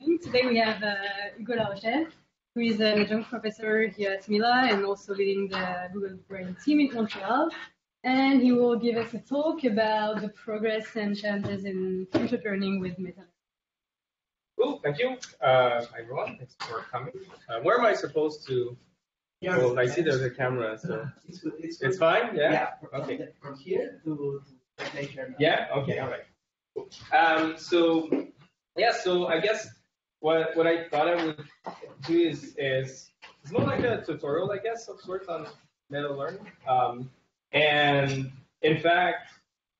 morning. Today we have uh, Hugo Larochelle, who is an adjunct professor here at Mila and also leading the Google Brain team in Montreal. And he will give us a talk about the progress and challenges in few-shot learning with meta. Cool, thank you. Uh, everyone, thanks for coming. Uh, where am I supposed to? Yeah, well, I see there's a camera, so It's, it's, it's fine. Yeah. Yeah. from- Okay. From here to, to later. Yeah. Okay. All right. Um. So yeah. So I guess what what I thought I would do is is it's more like a tutorial, I guess, of sorts on meta learning. Um. And in fact,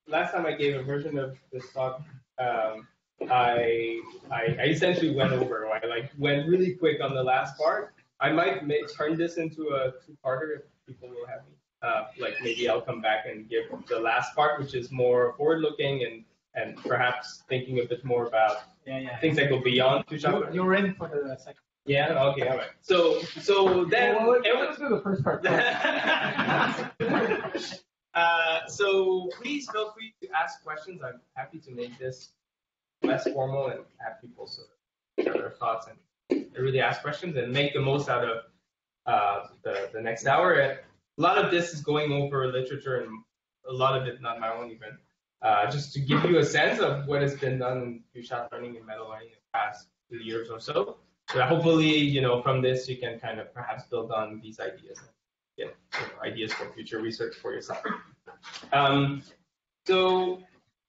last time I gave a version of this talk, um, I, I I essentially went over. I like went really quick on the last part. I might turn this into a two-parter if people will have me. Uh, like maybe I'll come back and give the last part, which is more forward-looking and and perhaps thinking a bit more about Yeah, yeah. things that go beyond two You're, you're in for the second. Yeah. Okay. All right. So so then. Well, let's, everyone- let's do the first part. uh, so please feel free to ask questions. I'm happy to make this less formal and have people sort of share their thoughts and really ask questions and make the most out of uh, the, the next hour. A lot of this is going over literature and a lot of it not my own even. Uh, just to give you a sense of what has been done in few-shot learning and meta learning in the past few years or so. So hopefully, you know, from this you can kind of perhaps build on these ideas and get you know, ideas for future research for yourself. Um, so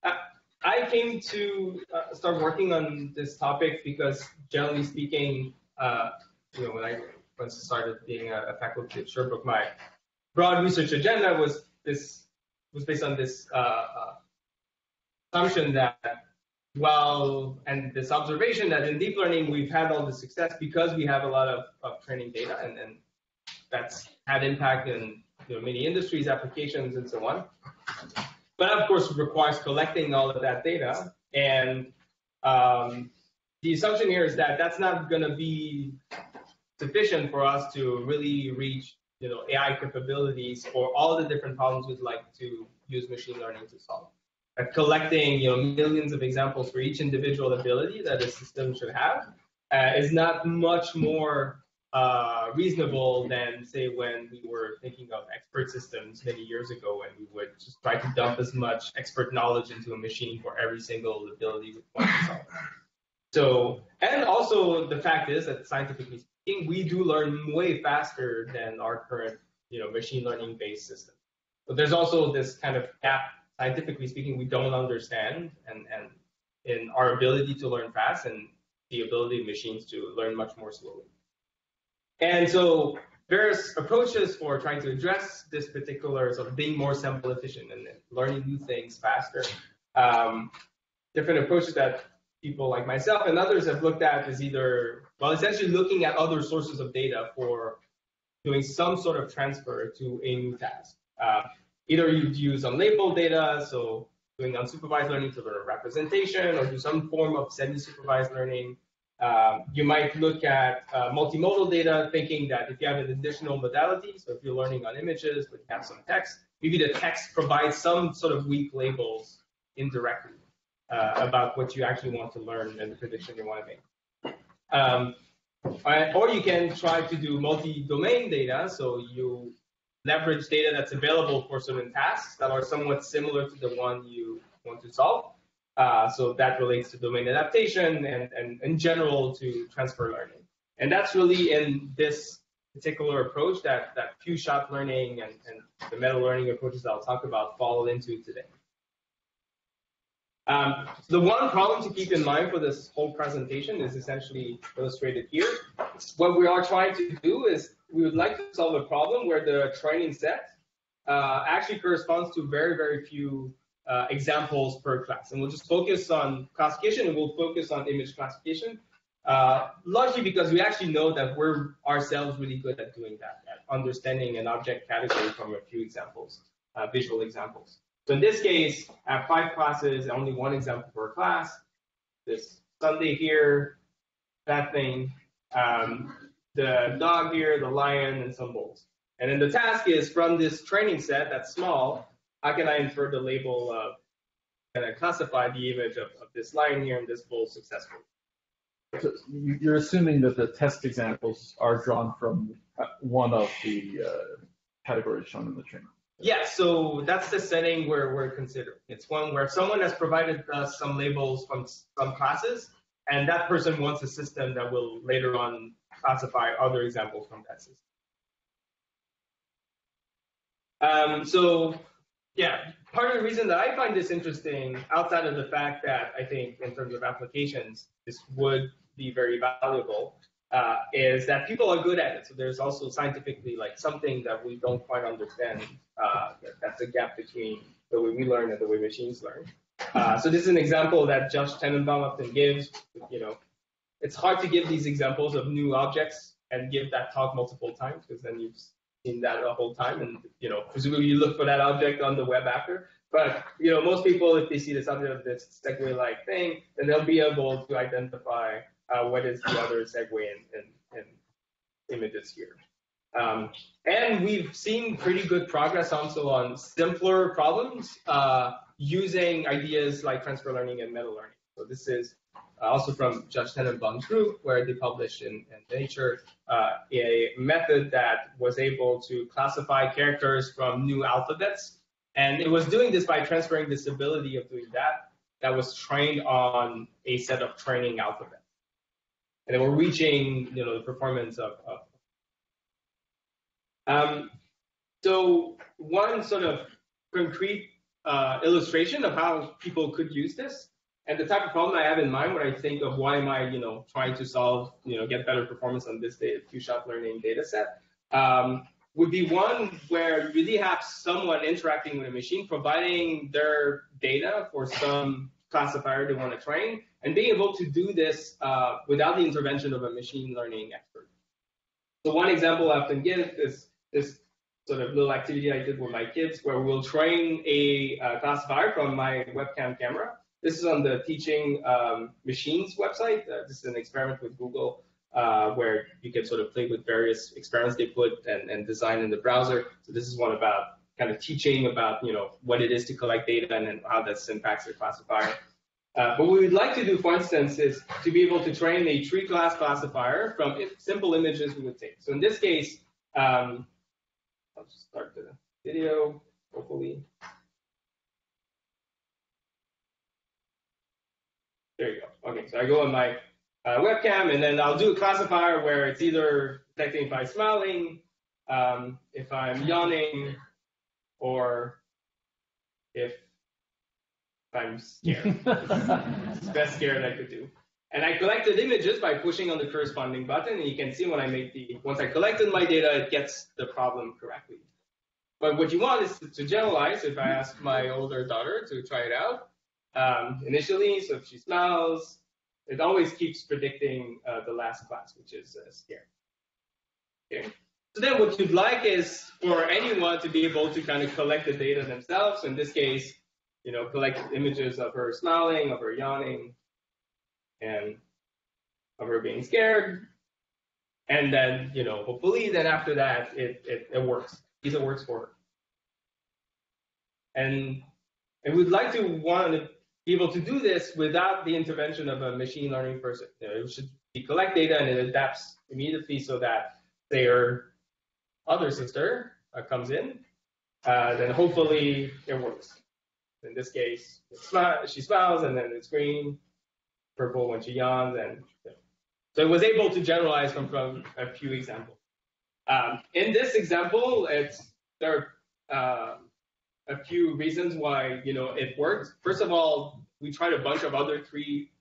I, I came to uh, start working on this topic because generally speaking, uh, you know, when I once started being a, faculty at Sherbrooke, my broad research agenda was this was based on this uh, uh, assumption that well, and this observation that in deep learning we've had all the success because we have a lot of, of training data and, and that's had impact in you know, many industries, applications, and so on. But of course, it requires collecting all of that data. And um, the assumption here is that that's not going to be sufficient for us to really reach you know, AI capabilities for all the different problems we'd like to use machine learning to solve collecting you know millions of examples for each individual ability that a system should have uh, is not much more uh, reasonable than say when we were thinking of expert systems many years ago and we would just try to dump as much expert knowledge into a machine for every single ability we want to solve. So and also the fact is that scientifically speaking, we do learn way faster than our current you know machine learning based system. But there's also this kind of gap scientifically speaking, we don't understand and, and in our ability to learn fast and the ability of machines to learn much more slowly. And so various approaches for trying to address this particular sort of being more sample efficient and learning new things faster. Um, different approaches that people like myself and others have looked at is either, well, essentially looking at other sources of data for doing some sort of transfer to a new task. Uh, either you'd use unlabeled data, so doing unsupervised learning to learn a representation, or do some form of semi-supervised learning. Um, you might look at uh, multimodal data, thinking that if you have an additional modality, so if you're learning on images, but you have some text, maybe the text provides some sort of weak labels indirectly uh, about what you actually want to learn and the prediction you want to make. Um, or you can try to do multi-domain data, so you leverage data that's available for certain tasks that are somewhat similar to the one you want to solve. Uh, so that relates to domain adaptation and, and in general to transfer learning. And that's really in this particular approach that, that few shot learning and, and the meta learning approaches that I'll talk about fall into today. Um, the one problem to keep in mind for this whole presentation is essentially illustrated here. What we are trying to do is we would like to solve a problem where the training set uh, actually corresponds to very, very few uh, examples per class. And we'll just focus on classification and we'll focus on image classification, uh, largely because we actually know that we're ourselves really good at doing that, at understanding an object category from a few examples, uh, visual examples. So in this case, I have five classes, only one example per class. This Sunday here, that thing, um, the dog here, the lion, and some bulls. And then the task is from this training set that's small, how can I infer the label of, can I classify the image of, of this lion here and this bull successfully? So you, you're assuming that the test examples are drawn from uh, one of the uh, categories shown in the training. Yeah, so that's the setting where we're considering. It's one where someone has provided us some labels from some classes, and that person wants a system that will later on classify other examples from that system. Um, so, yeah, part of the reason that I find this interesting, outside of the fact that I think in terms of applications, this would be very valuable, uh, is that people are good at it. So there's also scientifically like something that we don't quite understand. Uh, that, that's a gap between the way we learn and the way machines learn. Uh, so this is an example that Josh Tenenbaum often gives. You know, it's hard to give these examples of new objects and give that talk multiple times because then you've seen that the whole time, and you know, presumably you look for that object on the web after. But you know, most people, if they see the subject of this Segway-like thing, then they'll be able to identify uh, what is the other Segway in images here. Um, and we've seen pretty good progress also on simpler problems uh, using ideas like transfer learning and meta learning. So this is also from Josh Tenenbaum's group, where they published in, in Nature uh, a method that was able to classify characters from new alphabets. And it was doing this by transferring this ability of doing that that was trained on a set of training alphabets. And they were reaching, you know, the performance of, of um, so one sort of concrete uh, illustration of how people could use this and the type of problem I have in mind when I think of why am I, you know, trying to solve, you know, get better performance on this data, few-shot learning data set, um, would be one where you really have someone interacting with a machine, providing their data for some classifier they want to train, and being able to do this uh, without the intervention of a machine learning expert. So one example I often give is this sort of little activity I did with my kids where we'll train a uh, classifier from my webcam camera this is on the Teaching um, Machines website. Uh, this is an experiment with Google uh, where you can sort of play with various experiments they put and, and design in the browser. So this is one about kind of teaching about you know what it is to collect data and then how that impacts the classifier. Uh, but what we'd like to do, for instance, is to be able to train a tree class classifier from simple images we would take. So in this case, um, I'll just start the video, hopefully. There you go. Okay, so I go on my uh, webcam and then I'll do a classifier where it's either detecting if I'm smiling, um, if I'm yawning, or if I'm scared. it's the best scared I could do. And I collected images by pushing on the corresponding button, and you can see when I make the, once I collected my data, it gets the problem correctly. But what you want is to, to generalize. If I ask my older daughter to try it out, um, initially. So if she smiles, it always keeps predicting uh, the last class, which is uh, scare. Okay. So then what you'd like is for anyone to be able to kind of collect the data themselves. So in this case, you know, collect images of her smiling, of her yawning, and of her being scared. And then, you know, hopefully then after that, it, it, it works. It works for her. And, and we'd like to want to be able to do this without the intervention of a machine learning person. You know, it should collect data and it adapts immediately so that their other sister uh, comes in, uh, then hopefully it works. In this case, she smiles and then it's green, purple when she yawns, and so it was able to generalize from, from a few examples. Um, in this example, it's there. Are, um, a few reasons why you know it worked. First of all, we tried a bunch of other tree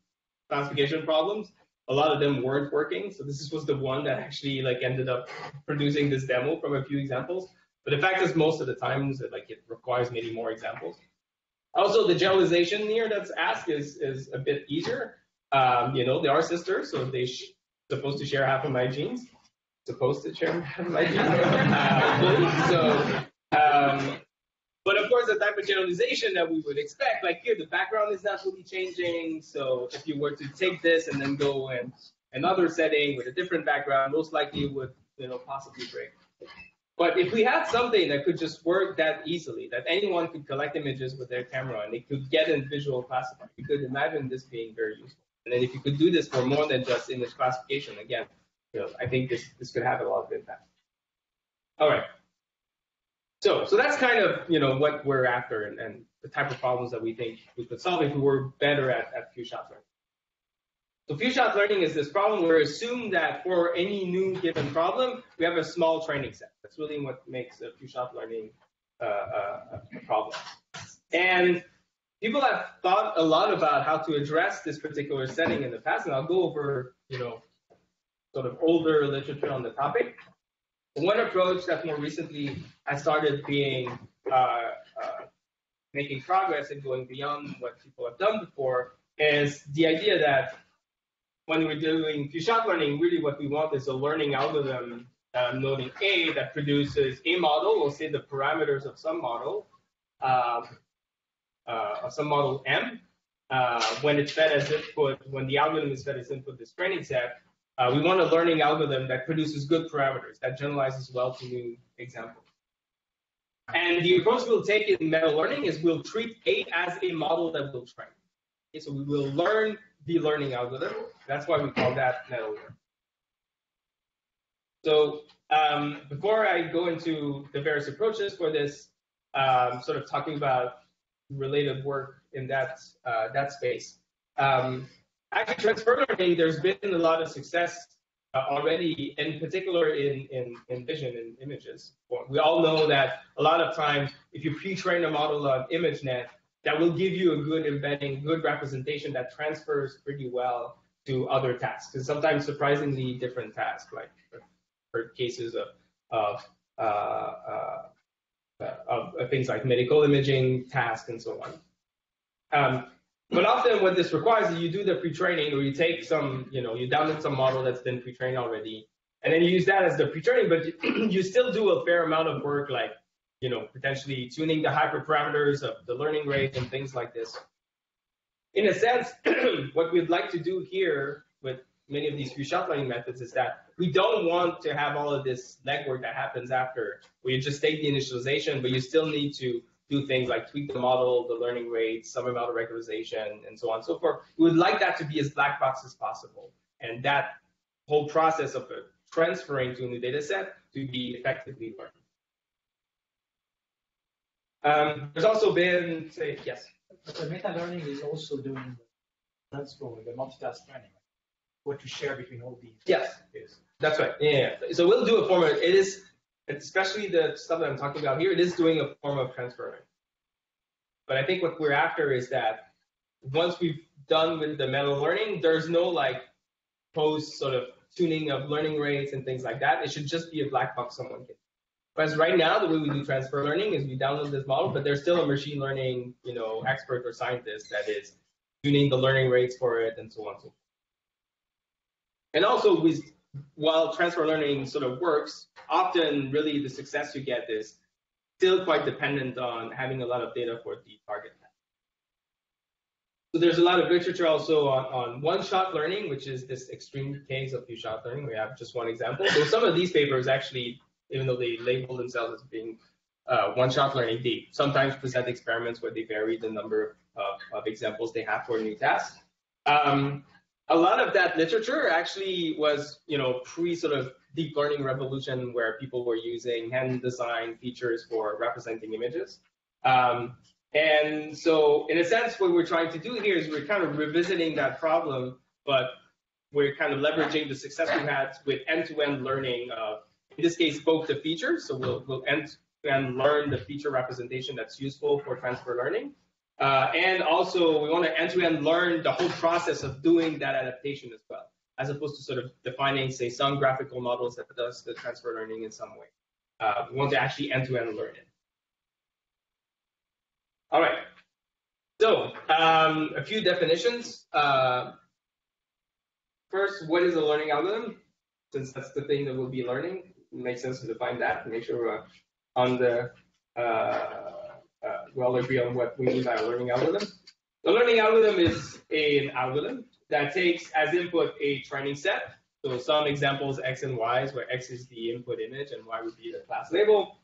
classification problems. A lot of them weren't working, so this was the one that actually like ended up producing this demo from a few examples. But the fact is, most of the times, it, like it requires many more examples. Also, the generalization here that's asked is is a bit easier. Um, you know, they are sisters, so they supposed to share half of my genes. Supposed to share half of my genes. uh, so um, but of course, the type of generalization that we would expect, like here, the background is not really changing. So if you were to take this and then go in another setting with a different background, most likely it would, you know, possibly break. But if we had something that could just work that easily, that anyone could collect images with their camera and they could get a visual classifier, you could imagine this being very useful. And then if you could do this for more than just image classification, again, you know, I think this, this could have a lot of impact. All right. So, so that's kind of, you know, what we're after and, and the type of problems that we think we could solve if we were better at, at few shot learning. So few shot learning is this problem where we assume that for any new given problem, we have a small training set. That's really what makes a few shot learning uh, uh, a problem. And people have thought a lot about how to address this particular setting in the past, and I'll go over, you know, sort of older literature on the topic. One approach that's more recently has started being uh, uh, making progress and going beyond what people have done before is the idea that when we're doing few shot learning, really what we want is a learning algorithm uh, noting A that produces a model, we'll say the parameters of some model, uh, uh, of some model M. Uh, when it's fed as input, when the algorithm is fed as input this training set, uh, we want a learning algorithm that produces good parameters, that generalizes well to new examples. And the approach we'll take in meta learning is we'll treat A as a model that we'll train. Okay, so we will learn the learning algorithm. That's why we call that meta learning. So um, before I go into the various approaches for this, um, sort of talking about related work in that uh, that space. Um, actually, transfer learning, there's been a lot of success already, in particular in, in, in vision and images. We all know that a lot of times, if you pre-train a model on ImageNet, that will give you a good embedding, good representation that transfers pretty well to other tasks, and sometimes surprisingly different tasks, like for cases of, of uh, uh, of, of, things like medical imaging tasks and so on. Um, but often what this requires is you do the pre-training or you take some, you know, you download some model that's been pre-trained already, and then you use that as the pre-training, but you still do a fair amount of work like, you know, potentially tuning the hyperparameters of the learning rate and things like this. In a sense, what we'd like to do here with many of these few shot learning methods is that we don't want to have all of this legwork that happens after where you just take the initialization, but you still need to do things like tweak the model, the learning rates, some amount of regularization, and so on and so forth. We would like that to be as black box as possible. And that whole process of transferring to a new data set to be effectively learned. Um, there's also been, say, yes. But the meta learning is also doing the transfer, the multitask training what to share between all these. Yes, yes. That's right. Yeah, yeah. So we'll do a form of it is especially the stuff that I'm talking about here, it is doing a form of transferring. But I think what we're after is that once we've done with the meta learning, there's no like post sort of tuning of learning rates and things like that. It should just be a black box someone can. Whereas right now, the way we do transfer learning is we download this model, but there's still a machine learning, you know, expert or scientist that is tuning the learning rates for it and so on and so forth. And also with while transfer learning sort of works, often really the success you get is still quite dependent on having a lot of data for the target So there's a lot of literature also on, on one-shot learning, which is this extreme case of few-shot learning. We have just one example. So some of these papers actually, even though they label themselves as being uh, one-shot learning, they sometimes present experiments where they vary the number of, of examples they have for a new task. Um, a lot of that literature actually was, you know, pre sort of deep learning revolution where people were using hand design features for representing images. Um, and so in a sense, what we're trying to do here is we're kind of revisiting that problem, but we're kind of leveraging the success we had with end-to-end learning of, in this case, both the features. So we'll, we'll end-to-end learn the feature representation that's useful for transfer learning. Uh, and also, we want to end-to-end learn the whole process of doing that adaptation as well, as opposed to sort of defining, say, some graphical models that does the transfer learning in some way. Uh, we want to actually end-to-end learn it. All right. So, um, a few definitions. Uh, first, what is a learning algorithm? Since that's the thing that we'll be learning, it makes sense to define that. Make sure we're on the we all agree on what we mean by a learning algorithm. The learning algorithm is an algorithm that takes as input a training set. So some examples X and Y's, where X is the input image and Y would be the class label.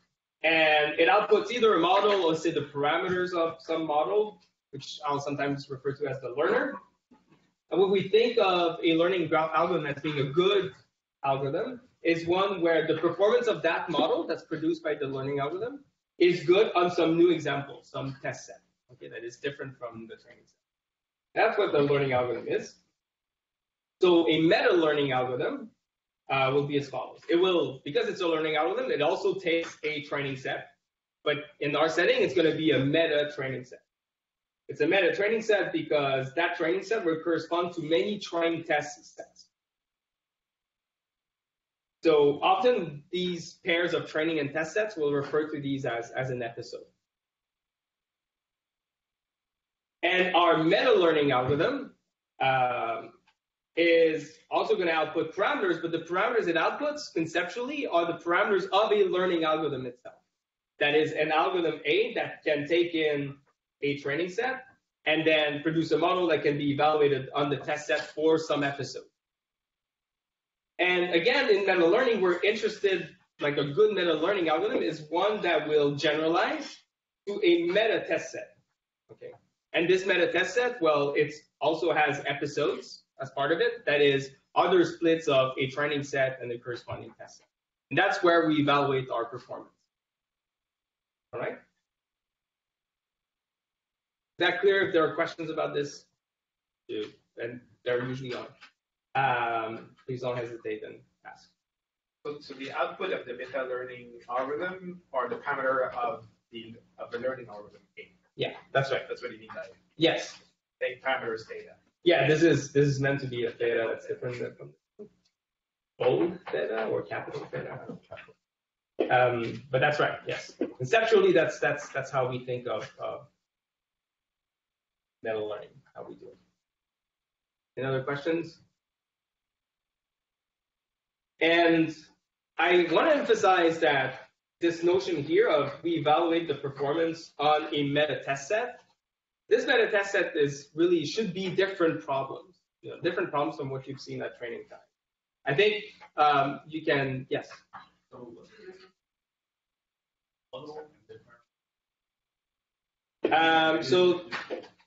And it outputs either a model or say the parameters of some model, which I'll sometimes refer to as the learner. And what we think of a learning algorithm as being a good algorithm is one where the performance of that model that's produced by the learning algorithm is good on some new example, some test set, okay, that is different from the training set. That's what the learning algorithm is. So a meta learning algorithm uh, will be as follows. It will, because it's a learning algorithm, it also takes a training set, but in our setting, it's going to be a meta training set. It's a meta training set because that training set will correspond to many training test sets. So often these pairs of training and test sets will refer to these as, as an episode. And our meta learning algorithm um, is also going to output parameters, but the parameters it outputs conceptually are the parameters of a learning algorithm itself. That is an algorithm A that can take in a training set and then produce a model that can be evaluated on the test set for some episode. And again, in meta learning, we're interested, like a good meta learning algorithm is one that will generalize to a meta test set. Okay. And this meta test set, well, it also has episodes as part of it. That is other splits of a training set and the corresponding test set. And that's where we evaluate our performance. All right. Is that clear? If there are questions about this, and they're usually on, um, please don't hesitate and ask. So, so the output of the meta learning algorithm or the parameter of the of the learning algorithm. Yeah, that's right. That's what you mean by Yes. take parameters theta. Yeah, this is this is meant to be a theta that's different from bold theta or capital theta. Um, but that's right. Yes, conceptually, that's that's that's how we think of uh, meta learning. How we do it. Any other questions? And I want to emphasize that this notion here of we evaluate the performance on a meta test set. This meta test set is really should be different problems, you know, different problems from what you've seen at training time. I think um, you can, yes. Um, so,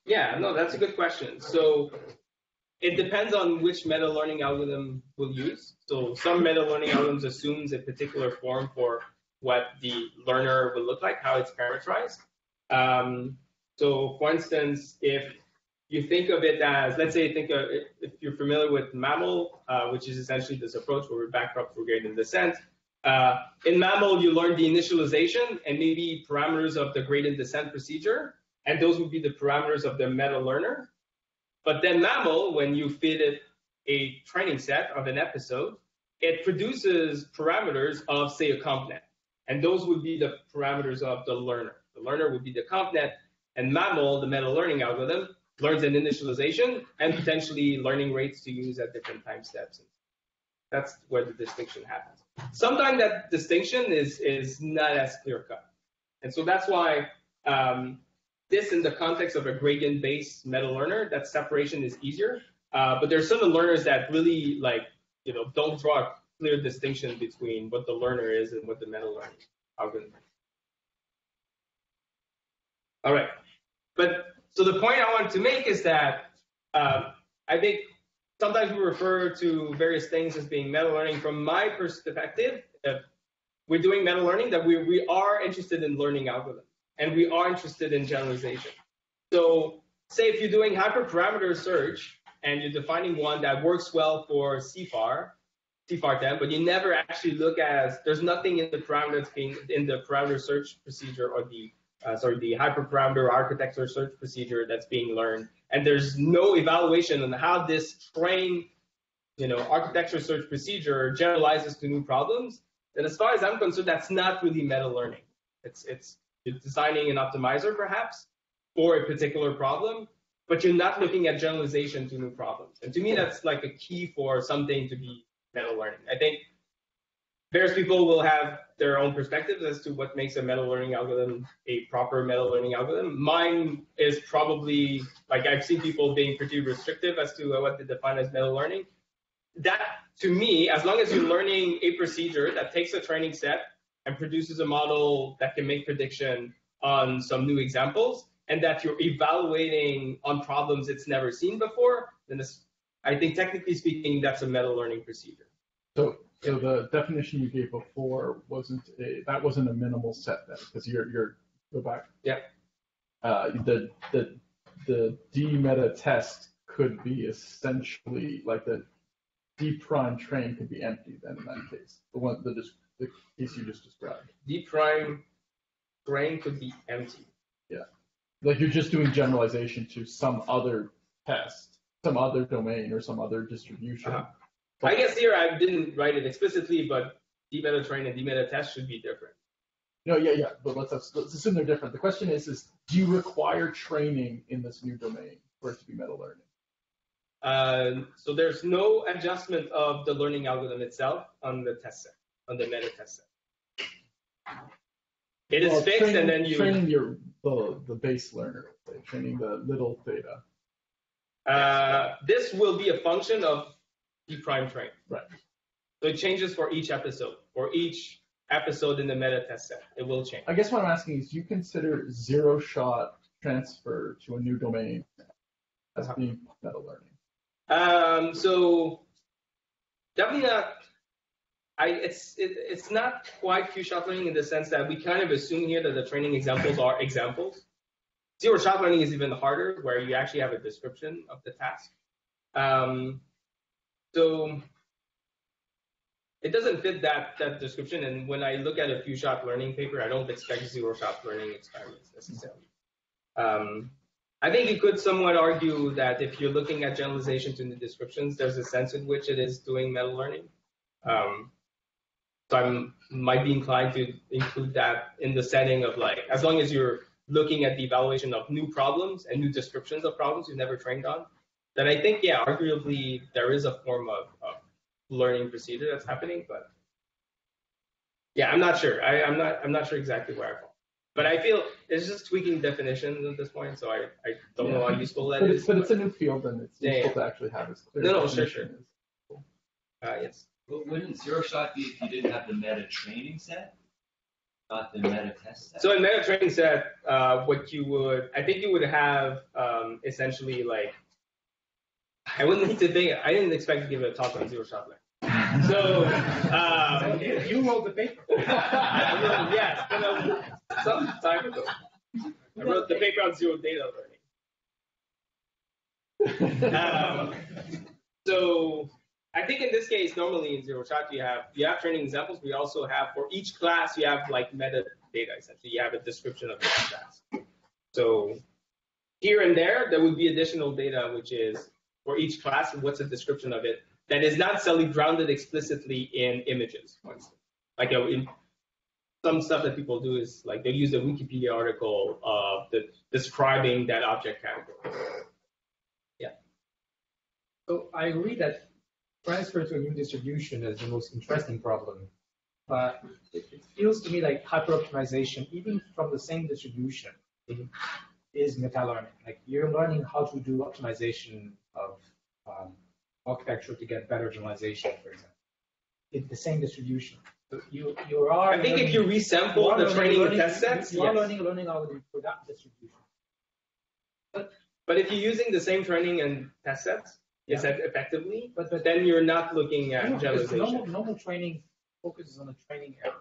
yeah, no, that's a good question. So, it depends on which meta learning algorithm we'll use. So, some meta learning algorithms assumes a particular form for what the learner will look like, how it's parameterized. Um, so, for instance, if you think of it as, let's say, think of if you're familiar with MAML, uh, which is essentially this approach where we backprop for gradient descent. Uh, in MAML, you learn the initialization and maybe parameters of the gradient descent procedure, and those would be the parameters of the meta learner. But then MAML, when you feed it a training set of an episode, it produces parameters of, say, a ConvNet. And those would be the parameters of the learner. The learner would be the ConvNet, and MAML, the meta learning algorithm, learns an initialization and potentially learning rates to use at different time steps. That's where the distinction happens. Sometimes that distinction is, is not as clear cut. And so that's why um, this in the context of a gradient-based meta learner, that separation is easier. Uh, but there's some learners that really like, you know, don't draw a clear distinction between what the learner is and what the meta learning algorithm is. All right. But so the point I wanted to make is that um, I think sometimes we refer to various things as being meta learning. From my perspective, if we're doing meta learning, that we, we are interested in learning algorithms and we are interested in generalization. So say if you're doing hyperparameter search and you're defining one that works well for CIFAR, CIFAR 10, but you never actually look at, there's nothing in the parameters being in the parameter search procedure or the uh, sorry, the hyperparameter architecture search procedure that's being learned. And there's no evaluation on how this train, you know, architecture search procedure generalizes to new problems. Then as far as I'm concerned, that's not really meta learning. It's, it's designing an optimizer perhaps for a particular problem, but you're not looking at generalization to new problems. And to me, that's like a key for something to be meta learning. I think various people will have their own perspectives as to what makes a meta learning algorithm a proper meta learning algorithm. Mine is probably like I've seen people being pretty restrictive as to what they define as meta learning. That to me, as long as you're learning a procedure that takes a training set and produces a model that can make prediction on some new examples, and that you're evaluating on problems it's never seen before, then this, I think technically speaking, that's a meta learning procedure. So, so the definition you gave before wasn't a, that wasn't a minimal set then, because you're, you're, go back. Yeah. Uh, the, the, the D meta test could be essentially, like the D prime train could be empty then in that case, the one, the, just the case you just described. D prime grain could be empty. Yeah. Like you're just doing generalization to some other test, some other domain or some other distribution. Uh-huh. I guess here I didn't write it explicitly, but D meta train and D meta test should be different. No, yeah, yeah, but let's, let's assume they're different. The question is, is do you require training in this new domain for it to be meta learning? Uh, so there's no adjustment of the learning algorithm itself on the test set, on the meta test set. It is Well, fixed training- and then you, Training your, the, the base learner, training the little theta. uh, this will be a function of D prime train. Right. So it changes for each episode. For each episode in the meta test set, it will change. I guess what I'm asking is, do you consider zero shot transfer to a new domain as Uh-huh. being meta learning? Um, so definitely not. I it's it, it's not quite few shot learning in the sense that we kind of assume here that the training examples are examples. Zero shot learning is even harder, where you actually have a description of the task. Um, so it doesn't fit that that description. And when I look at a few shot learning paper, I don't expect zero shot learning experiments necessarily. Um, I think you could somewhat argue that if you're looking at generalizations in the descriptions, there's a sense in which it is doing meta learning. Um, so I might be inclined to include that in the setting of like, as long as you're looking at the evaluation of new problems and new descriptions of problems you've never trained on, then I think, yeah, arguably there is a form of, of learning procedure that's happening, but yeah, I'm not sure. I, I'm not, I'm not sure exactly where I fall. But I feel it's just tweaking definitions at this point, so I, I don't know how useful that But is. it's, but it's a new field and it's Yeah, useful to actually have as clear. No, no, a sure, definition uh, yes. But wouldn't zero shot be if you didn't have the meta training set, not the meta test set? So in meta training set, uh, what you would, I think you would have um, essentially like, I wouldn't need to think, I didn't expect to give a talk on zero shot learning. So, um, You, you wrote the paper. yes, but, um, some time ago, I wrote the paper on zero data learning. Um, so I think in this case, normally in zero shot, you have you have training examples. We also have for each class, you have like metadata essentially. You have a description of the class. So here and there, there would be additional data, which is for each class, what's a description of it that is not solely grounded explicitly in images, for instance. Like uh, in some stuff that people do is like they use a Wikipedia article of the describing that object category. Yeah. So I agree that transfer to a new distribution is the most interesting problem. But it, it feels to me like hyper-optimization, even from the same distribution, is meta-learning. Like you're learning how to do optimization of um, architecture to get better generalization, for example. In the same distribution. So you, you are. I think if you resample you the training learning- test sets, You are yes. learning a learning algorithm for that distribution. But, But if you're using the same training and test sets, is that effectively? But, but Then you're not looking at No, because normal, generalization. normal training focuses on the training error.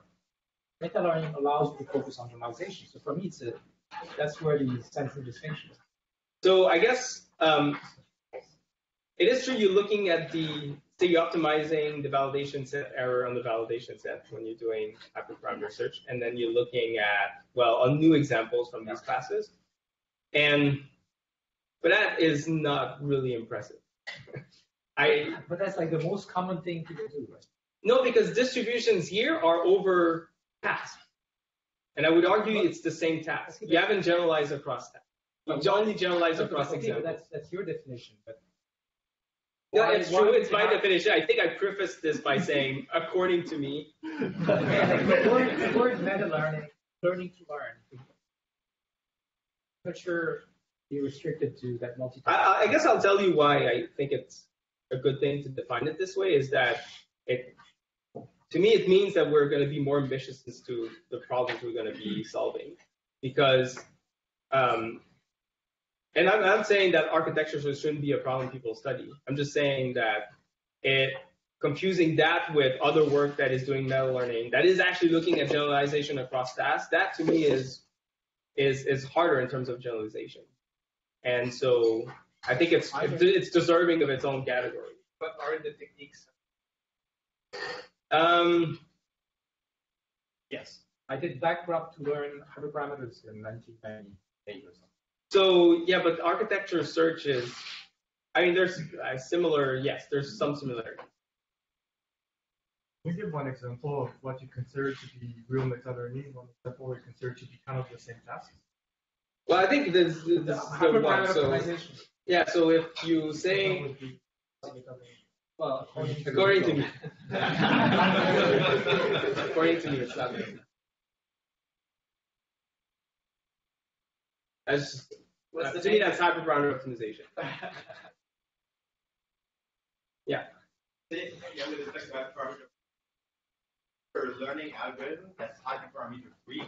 Meta learning allows you to focus on generalization. So for me, it's a, that's where the central distinction is. So I guess um, it is true you're looking at the, say you're optimizing the validation set error on the validation set when you're doing hyperparameter search, and then you're looking at, well, on new examples from these classes. And, but that is not really impressive. I, But that's like the most common thing people do, right? No, because distributions here are over tasks. And I would argue it's the same task. You haven't generalized across tasks. You only generalize across Okay, examples. that's, that's your definition, but. Yeah, it's true. It's my definition. I think I prefaced this by saying, according to me. The word, meta learning, learning to learn. Not sure be restricted to that multi. I- I, guess I'll tell you why I think it's a good thing to define it this way is that it, to me, it means that we're going to be more ambitious as to the problems we're going to be solving. Because, um, and I'm I'm saying that architecture shouldn't be a problem people study. I'm just saying that it confusing that with other work that is doing meta learning that is actually looking at generalization across tasks. That to me is is is harder in terms of generalization. And so I think it's it's deserving of its own category. What are the techniques? Um, Yes. I did backprop to learn hyperparameters in 1998 or something. so yeah, but architecture search is, I mean, there's uh, similar. Yes, there's some similarity. Can you give one example of what you consider to be real meta learning, one example you consider to be kind of the same task? Well, I think this, this is the one. So yeah, so if you say Well, according to. Me. According to me, it's not. That's What's uh, the to me name? that's hyperparameter optimization. Say, yeah, with respect about parameter for learning algorithm that's hyperparameter free,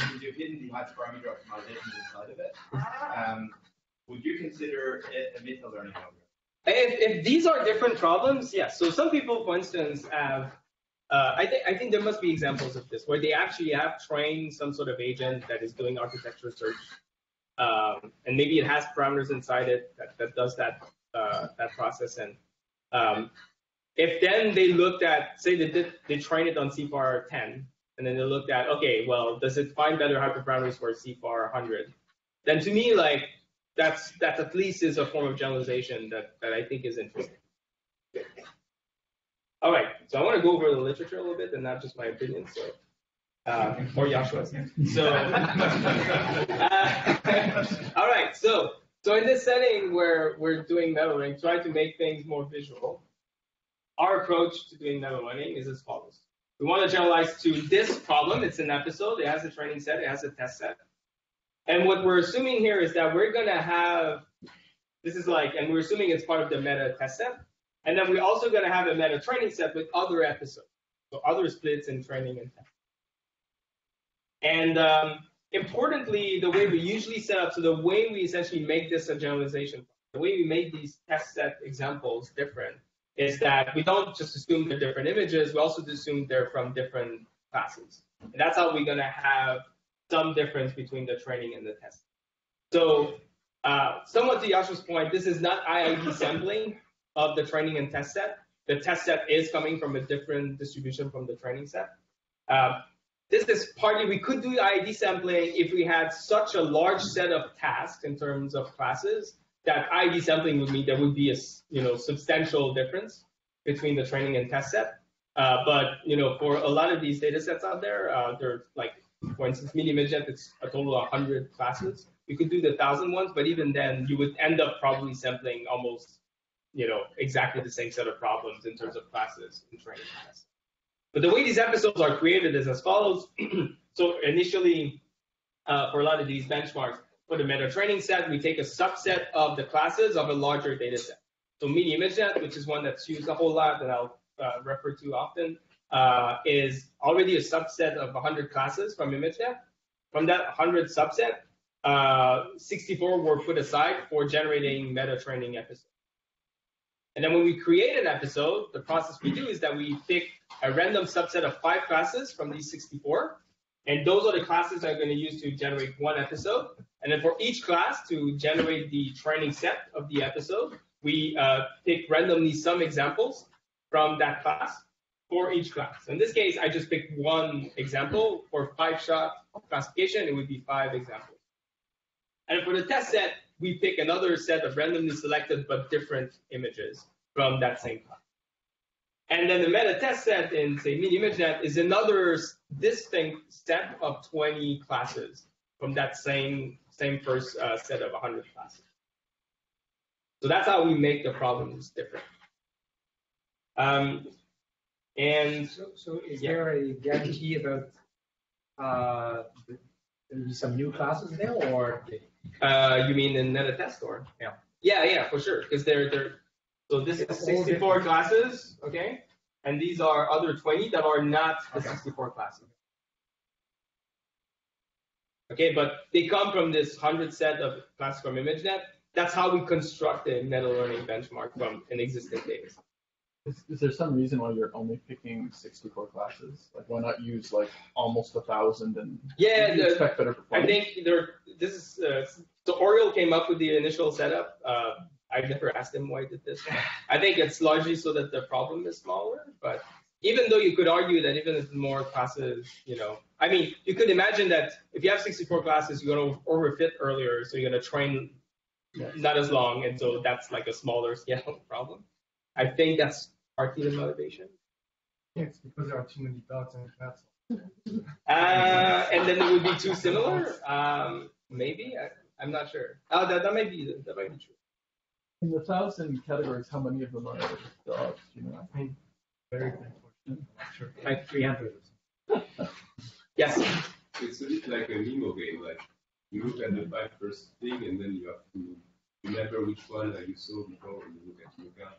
hidden optimization inside of it. Um, would you consider it a meta learning algorithm? If, if these are different problems, yes. So some people, for instance, have. Uh, I think I think there must be examples of this where they actually have trained some sort of agent that is doing architecture search, um, and maybe it has parameters inside it that, that does that uh, that process. And um, if then they looked at, say, they did they trained it on CIFAR 10, and then they looked at, okay, well, does it find better hyperparameters for CIFAR 100? Then to me, like that's that at least is a form of generalization that, that I think is interesting. All right, so I want to go over the literature a little bit and not just my opinion. So, uh, or Yoshua's. So, uh, all right, so so in this setting where we're doing meta learning, trying to make things more visual, our approach to doing meta learning is as follows. We want to generalize to this problem. It's an episode. It has a training set. It has a test set. And what we're assuming here is that we're going to have, this is like, and we're assuming it's part of the meta test set. And then we're also going to have a meta training set with other episodes. So other splits in training and test. And um, importantly, the way we usually set up, so the way we essentially make this a generalization, the way we make these test set examples different is that we don't just assume they're different images, we also assume they're from different classes. And that's how we're going to have some difference between the training and the test. So, uh, somewhat to Yoshua's point, this is not IID sampling of the training and test set. The test set is coming from a different distribution from the training set. Uh, this is partly, we could do IID sampling if we had such a large set of tasks in terms of classes that IID sampling would mean there would be a you know substantial difference between the training and test set. Uh, but you know, for a lot of these data sets out there, uh, they're like, for instance, Mini ImageNet, it's a total of 100 classes. You could do the thousand ones, but even then, you would end up probably sampling almost, you know, exactly the same set of problems in terms of classes and training tests. But the way these episodes are created is as follows. so initially, uh, for a lot of these benchmarks, for the meta training set, we take a subset of the classes of a larger data set. So Mini ImageNet, which is one that's used a whole lot that I'll uh, refer to often, uh, is already a subset of 100 classes from ImageNet. From that 100 subset, uh, 64 were put aside for generating meta training episodes. And then when we create an episode, the process we do is that we pick a random subset of five classes from these 64, and those are the classes I'm going to use to generate one episode. And then for each class to generate the training set of the episode, we uh, pick randomly some examples from that class for each class. In this case, I just picked one example for five shot classification. It would be five examples. And for the test set, we pick another set of randomly selected but different images from that same class. And then the meta test set in, say, Mini ImageNet is another distinct set of 20 classes from that same, same first uh, set of 100 classes. So that's how we make the problems different. Um, and So, so is Yeah. there a guarantee about, uh, some new classes there or? Uh, you mean in meta test or? Yeah. Yeah, yeah, for sure. Because they're they're so this is It's all 64 classes, okay, and these are other 20 that are not the Okay. 64 classes. Okay, but they come from this hundred set of classes from ImageNet. That's how we construct a meta learning benchmark from an existing data. set. Is, is there some reason why you're only picking sixty-four classes? Like, why not use like almost a thousand and Yeah, the- expect better I performance? think there. This is uh, so Oriol came up with the initial setup. Uh, I never asked him why he did this. I think it's largely so that the problem is smaller. But even though you could argue that even if more classes, you know, I mean, you could imagine that if you have 64 classes, you're going to overfit earlier, so you're going to train not as long, and so that's like a smaller scale problem. I think that's partly the motivation. Yeah, it's because there are too many dots in the class. Uh, and then it would be too similar. Um, maybe I, I'm not sure. Oh, that that might be that might be true. In the thousand categories, how many of them are dogs? You know, I mean, very good question. I'm not sure. Like three hundred. Yes. It's a bit like a Nemo game, like you look at the five first thing and then you have to remember which one that you saw before and you look at your gun.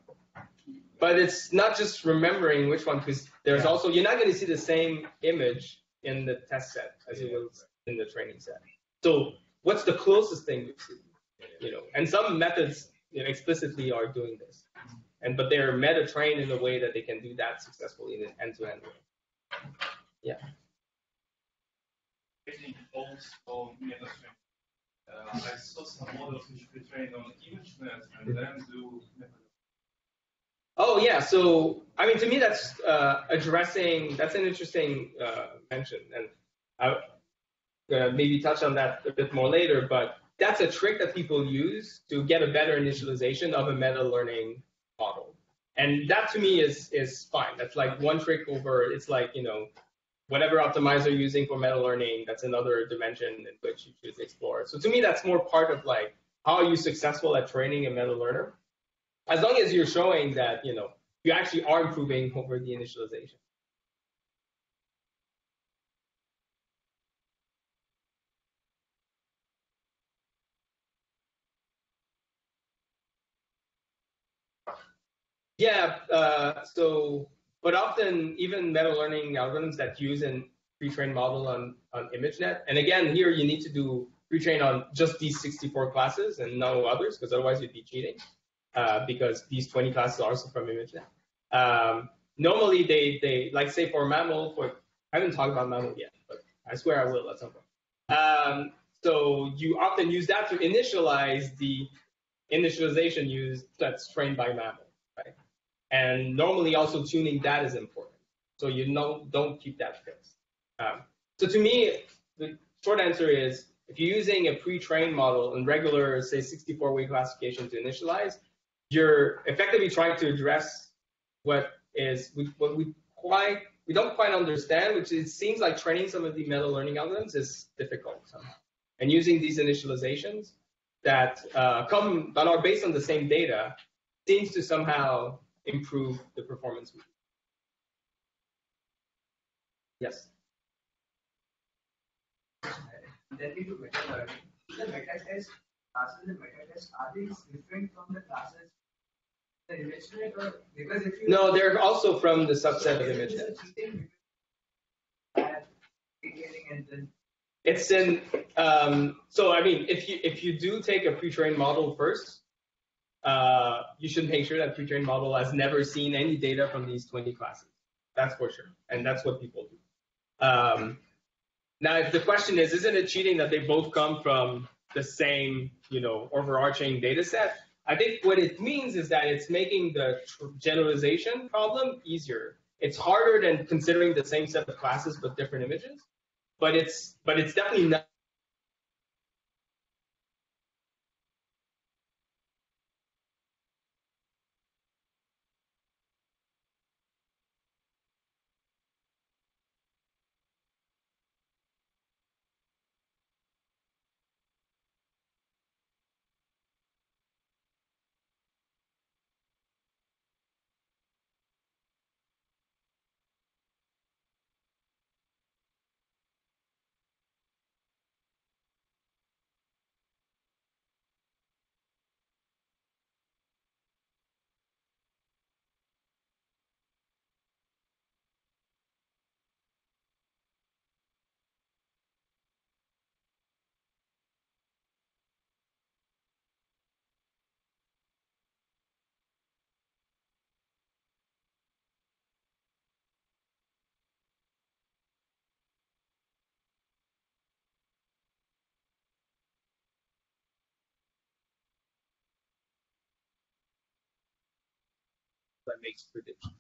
But it's not just remembering which one, because there's also you're not going to see the same image in the test set as you will in the training set. So what's the closest thing you see? You know, and some methods you know, explicitly are doing this, and but they're meta trained in a way that they can do that successfully in an end-to-end way. Using old school meta train. Uh, I saw some models which we trained on ImageNet and then do Oh yeah, so I mean to me that's uh, addressing that's an interesting uh, mention, and I'm gonna maybe touch on that a bit more later. But that's a trick that people use to get a better initialization of a meta learning model, and that to me is is fine. That's like one trick over. It's like you know whatever optimizer you're using for meta learning. That's another dimension in which you should explore. So to me that's more part of like how are you successful at training a meta learner as long as you're showing that you know you actually are improving over the initialization. Yeah, uh, so but often even meta learning algorithms that use an pre-trained model on, on ImageNet, and again here you need to do pre-train on just these 64 classes and no others because otherwise you'd be cheating uh, because these 20 classes are also from ImageNet. Um, normally they, they, like say for MAML, for, I haven't talked about MAML yet, but I swear I will at some point. Um, so you often use that to initialize the initialization use that's trained by MAML? And normally also tuning that is important. So you know, don't keep that fixed. Um, so to me, the short answer is if you're using a pre-trained model and regular, say 64-way classification to initialize, you're effectively trying to address what is what we quite we don't quite understand, which it seems like training some of the meta learning algorithms is difficult somehow. And using these initializations that uh, come that are based on the same data seems to somehow improve the performance. Yes. Then we do meta. The meta test classes and meta test are these different from the classes the ImageNet or because if you No, they're also from the subset of ImageNet. cheating and detailing and then It's in um, so I mean if you if you do take a pre-trained model first, uh, you should make sure that pre-trained model has never seen any data from these 20 classes. That's for sure, and that's what people do. Um, now, if the question is, isn't it cheating that they both come from the same, you know, overarching data set? I think what it means is that it's making the generalization problem easier. It's harder than considering the same set of classes but different images, but it's but it's definitely not. That makes predictions.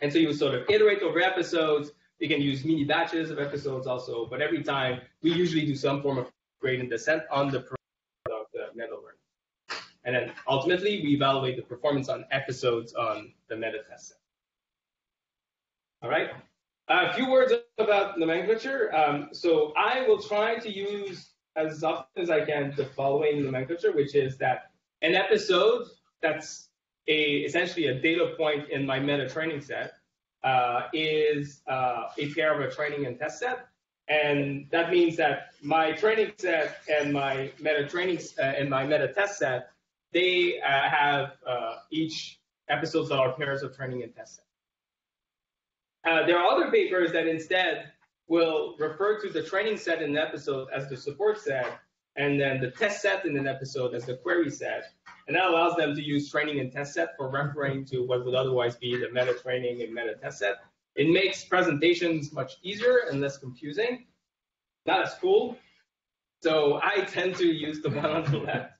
And so you sort of iterate over episodes. You can use mini batches of episodes also, but every time we usually do some form of gradient descent on the of the meta learning. And then ultimately we evaluate the performance on episodes on the meta test set. All right. a few words about nomenclature. Um, so I will try to use as often as I can the following nomenclature, which is that an episode that's a essentially a data point in my meta training set uh, is uh, a pair of a training and test set. And that means that my training set and my meta training uh, and my meta test set, they uh, have uh, each episodes that are pairs of training and test set. Uh, there are other papers that instead will refer to the training set in an episode as the support set, and then the test set in an episode as the query set. And that allows them to use training and test set for referring to what would otherwise be the meta training and meta test set. It makes presentations much easier and less confusing. Not as cool. So I tend to use the one on the left,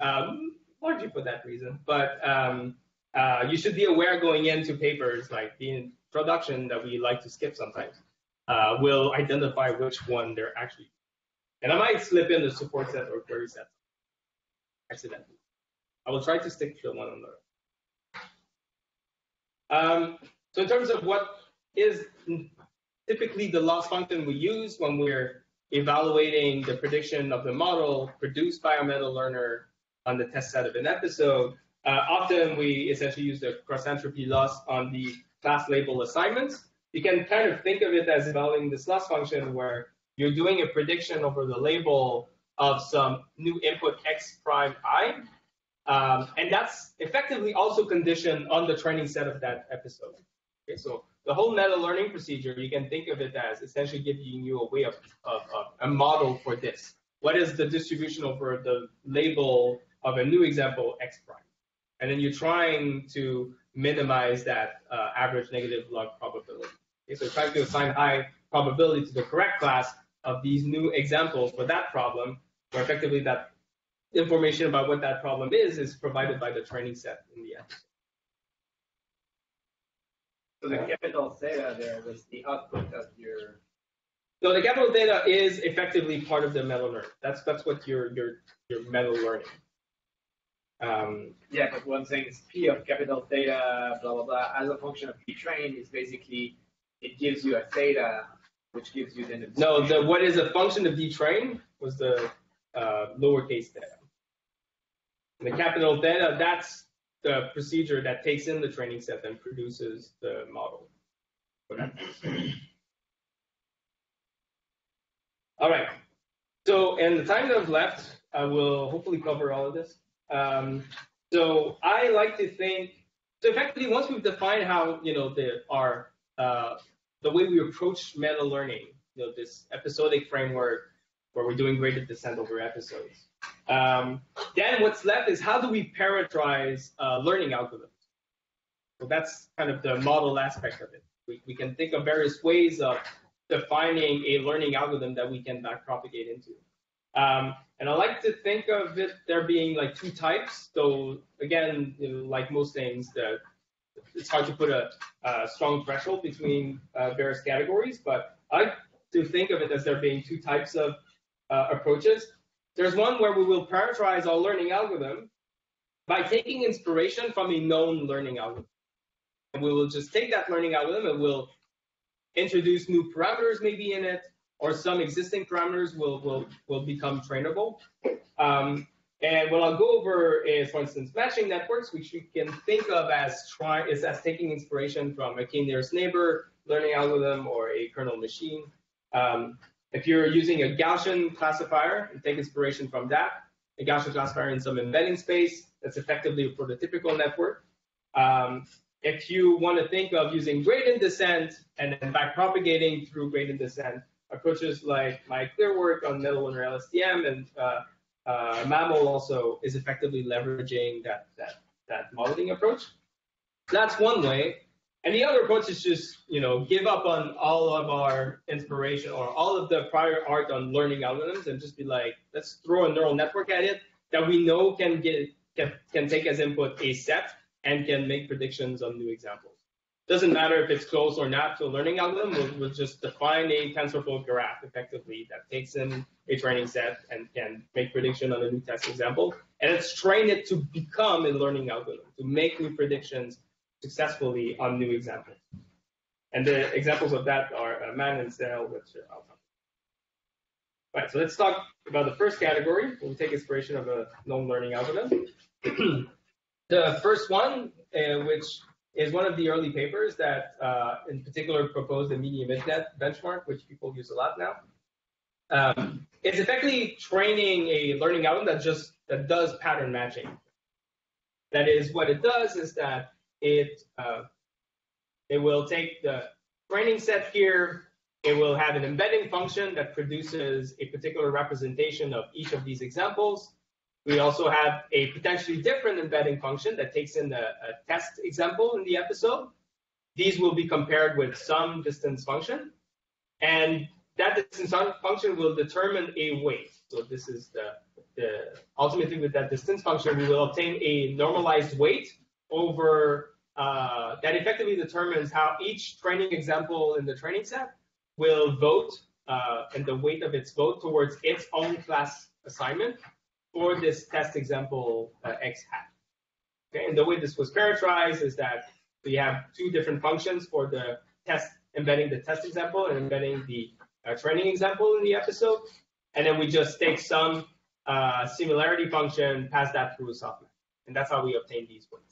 um, largely for that reason. But um, uh, you should be aware going into papers like the introduction that we like to skip sometimes uh, will identify which one they're actually. And I might slip in the support set or query set accidentally. I will try to stick to the one on the right. Um, so in terms of what is typically the loss function we use when we're evaluating the prediction of the model produced by a meta learner on the test set of an episode, uh, often we essentially use the cross entropy loss on the class label assignments you can kind of think of it as evaluating this loss function where you're doing a prediction over the label of some new input x prime i. Um, and that's effectively also conditioned on the training set of that episode. Okay, so the whole meta learning procedure, you can think of it as essentially giving you a way of, of, of a model for this. What is the distribution over the label of a new example x prime? And then you're trying to minimize that uh, average negative log probability. Okay, so trying to assign high probability to the correct class of these new examples for that problem, where effectively that information about what that problem is is provided by the training set in the episode. So the capital theta there was the output of your. So the capital theta is effectively part of the meta learning. That's that's what your your your meta learning. Um, yeah, but one thing is p of capital theta, blah blah blah, as a function of p train is basically it gives you a theta, which gives you then a No, the what is a function of d train was the uh, lowercase theta. The capital theta, that's the procedure that takes in the training set and produces the model. All right. So, in the time that I've left, I will hopefully cover all of this. Um, so, I like to think. So, effectively, once we've defined how you know the our uh, the way we approach meta learning, you know, this episodic framework where we're doing gradient descent over episodes. Um, then what's left is how do we parameterize uh, learning algorithms? So that's kind of the model aspect of it. We, we can think of various ways of defining a learning algorithm that we can backpropagate into. Um, and I like to think of it there being like two types. So again, you know, like most things, the it's hard to put a, a strong threshold between uh, various categories, but I like to think of it as there being two types of uh, approaches. There's one where we will parameterize our learning algorithm by taking inspiration from a known learning algorithm. And we will just take that learning algorithm and we'll introduce new parameters maybe in it, or some existing parameters will, will, will become trainable. Um, and what I'll go over is, for instance, matching networks, which you can think of as try is as taking inspiration from a k-nearest neighbor learning algorithm or a kernel machine. Um, if you're using a Gaussian classifier, and take inspiration from that. A Gaussian classifier in some embedding space, that's effectively a prototypical network. Um, if you want to think of using gradient descent and then backpropagating through gradient descent, approaches like my ICLR work on MetaLearner LSTM and uh, uh, MAML also is effectively leveraging that, that, that modeling approach. That's one way. And the other approach is just, you know, give up on all of our inspiration or all of the prior art on learning algorithms and just be like, let's throw a neural network at it that we know can get can, can take as input a set and can make predictions on new examples. Doesn't matter if it's close or not to a learning algorithm, we'll, we'll just define a TensorFlow graph effectively that takes in a training set and can make prediction on a new test example. And it's train it to become a learning algorithm, to make new predictions successfully on new examples. And the examples of that are uh, man and cell, which uh, I'll talk so let's talk about the first category. We'll take inspiration of a known learning algorithm. the first one, uh, which is one of the early papers that uh, in particular proposed the Mini ImageNet benchmark, which people use a lot now. Um, it's effectively training a learning algorithm that just that does pattern matching. That is, what it does is that it uh, it will take the training set here. It will have an embedding function that produces a particular representation of each of these examples. We also have a potentially different embedding function that takes in a, a test example in the episode. These will be compared with some distance function. And that distance function will determine a weight. So this is the, the ultimately with that distance function, we will obtain a normalized weight over uh, that effectively determines how each training example in the training set will vote uh, and the weight of its vote towards its own class assignment for this test example uh, x hat. Okay, and the way this was characterized is that we have two different functions for the test embedding the test example and embedding the uh, training example in the episode, and then we just take some uh, similarity function, pass that through a softmax, and that's how we obtain these weights.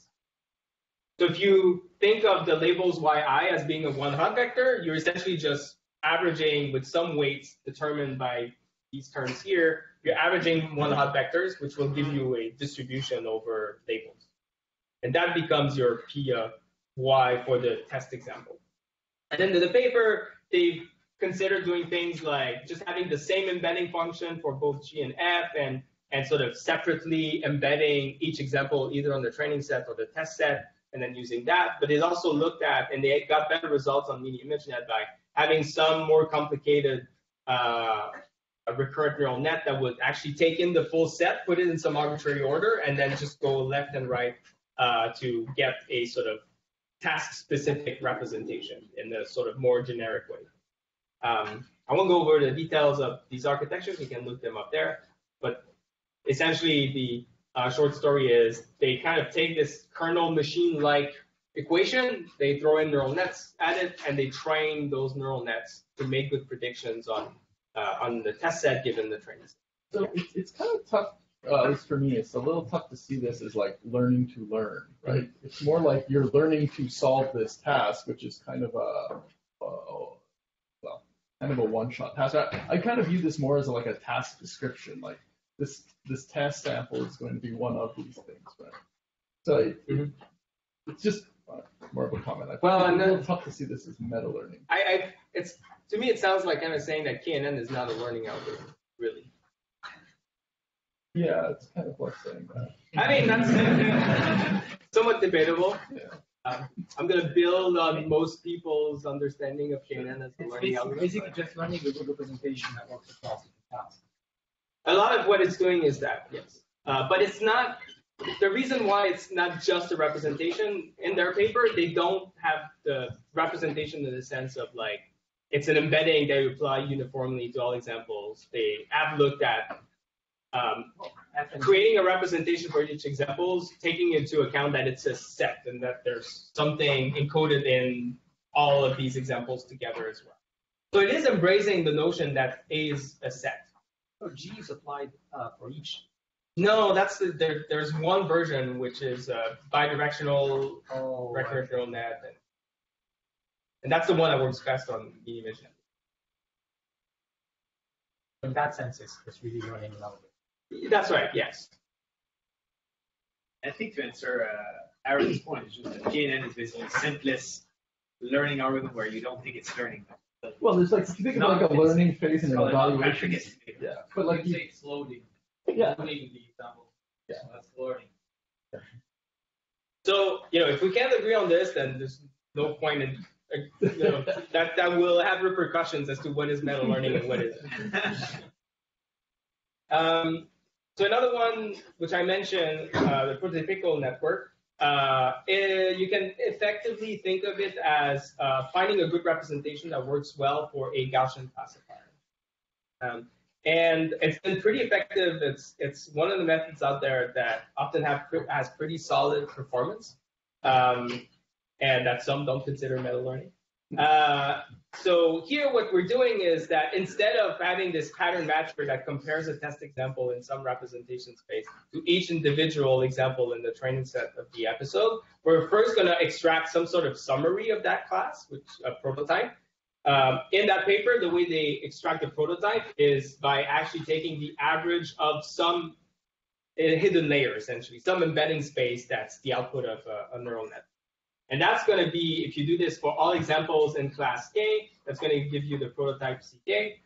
So if you think of the labels yi as being a one hot vector, you're essentially just averaging with some weights determined by these terms here, you're averaging one hot vectors, which will give you a distribution over labels. And that becomes your P of Y for the test example. And then in the paper, they consider doing things like just having the same embedding function for both G and F and, and sort of separately embedding each example either on the training set or the test set and then using that. But it also looked at, and they got better results on Mini ImageNet by having some more complicated uh, recurrent neural net that would actually take in the full set, put it in some arbitrary order, and then just go left and right uh, to get a sort of task-specific representation in a sort of more generic way. Um, I won't go over the details of these architectures. You can look them up there. But essentially, the uh, short story is they kind of take this kernel machine-like equation, they throw in neural nets at it, and they train those neural nets to make good predictions on uh, on the test set given the training. So it's, it's kind of tough, uh, at least for me, it's a little tough to see this as like learning to learn, right? It's more like you're learning to solve this task, which is kind of a, a well, kind of a one-shot task. I, I kind of view this more as like a task description, like this this test sample is going to be one of these things, right? So it, it, it's just uh, more of a comment. I Well, find and it a then- little tough to see this as meta learning. I, I, it's to me, it sounds like kind of saying that KNN is not a learning algorithm, really. Yeah, it's kind of like saying that. I mean, that's somewhat debatable. Um, I'm going to build on most people's understanding of KNN as a It's learning basically, algorithm. basically just running a good representation that works across the task. A lot of what it's doing is that, yes. Uh, but it's not, the reason why it's not just a representation in their paper, they don't have the representation in the sense of like, it's an embedding they apply uniformly to all examples. They have looked at um, creating a representation for each examples, taking into account that it's a set and that there's something encoded in all of these examples together as well. So it is embracing the notion that A is a set. So G is applied uh, for each. No, that's the, there, there's one version which is uh, bidirectional Oh, recurrent neural net, and, and that's the one that works best on Mini ImageNet. In that sense, it's, it's really learning an algorithm. That's right. Yes. I think to answer uh, Aaron's point, it's just that KNN is basically the simplest learning algorithm where you don't think it's learning. Well, there's like, if you think of like a learning phase and an evaluation. metric Yeah, but like you, it's loading. Yeah. Loading the example. Yeah. So that's learning. So you know, if we can't agree on this, then there's no point in uh, you know, that that will have repercussions as to what is meta learning and what isn't. Um, so another one which I mentioned, uh, the prototypical network. Uh, eh, you can effectively think of it as uh, finding a good representation that works well for a Gaussian classifier. Um, and it's been pretty effective. It's it's one of the methods out there that often have has pretty solid performance, um, and that some don't consider meta learning. Uh, so here what we're doing is that instead of having this pattern matcher that compares a test example in some representation space to each individual example in the training set of the episode, we're first going to extract some sort of summary of that class, which a prototype. Um, in that paper, the way they extract the prototype is by actually taking the average of some uh, hidden layer, essentially, some embedding space that's the output of a, a neural net. And that's going to be, if you do this for all examples in class K, that's going to give you the prototype CK.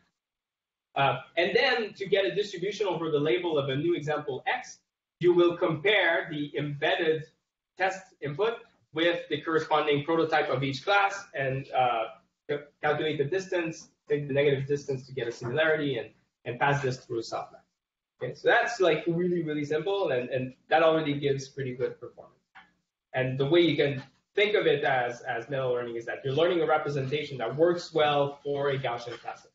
Uh, and then to get a distribution over the label of a new example X, you will compare the embedded test input with the corresponding prototype of each class and uh, calculate the distance, take the negative distance to get a similarity, and, and pass this through softmax. Okay, so that's like really, really simple, and, and that already gives pretty good performance. And the way you can think of it as, as meta learning is that you're learning a representation that works well for a Gaussian classifier.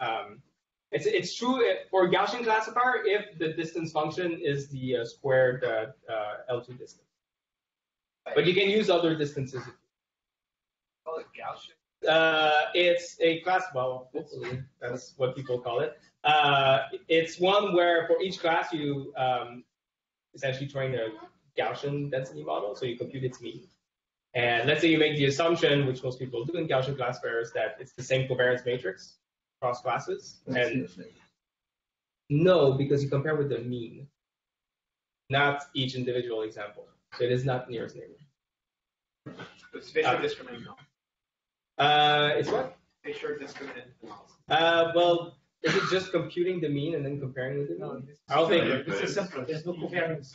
Um, it's, it's true for a Gaussian classifier if the distance function is the uh, squared uh, uh, L2 distance. But you can use other distances. Call it Gaussian. Uh, it's a class, well, hopefully that's what people call it. Uh, it's one where for each class you um, essentially train a Gaussian density model, so you compute its mean. And let's say you make the assumption, which most people do in Gaussian classifiers, that it's the same covariance matrix across classes. And no, because you compare with the mean, not each individual example. So it is not nearest neighbor. It's Fisher Uh, discriminant. Uh, it's what? Fisher discriminant analysis. Uh, well, is it just computing the mean and then comparing with the mean? I don't think. This is simpler, there's no covariance,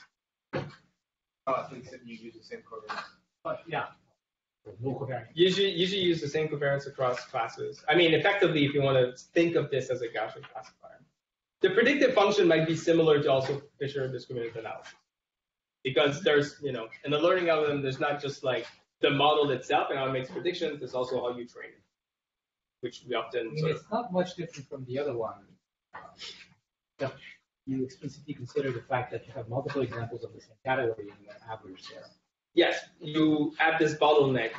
Oh, I think that you use the same coordinates. But yeah. No covariance. Usually, usually use the same covariance across classes. I mean, effectively, if you want to think of this as a Gaussian classifier, the predictive function might be similar to also Fisher discriminant analysis, because there's, you know, in the learning algorithm, there's not just like the model itself and how it makes predictions. There's also how you train it, which we I often mean, sort of. it's not much different from the other one. Yeah, You explicitly consider the fact that you have multiple examples of the same category and the average there. Yes, you have this bottleneck.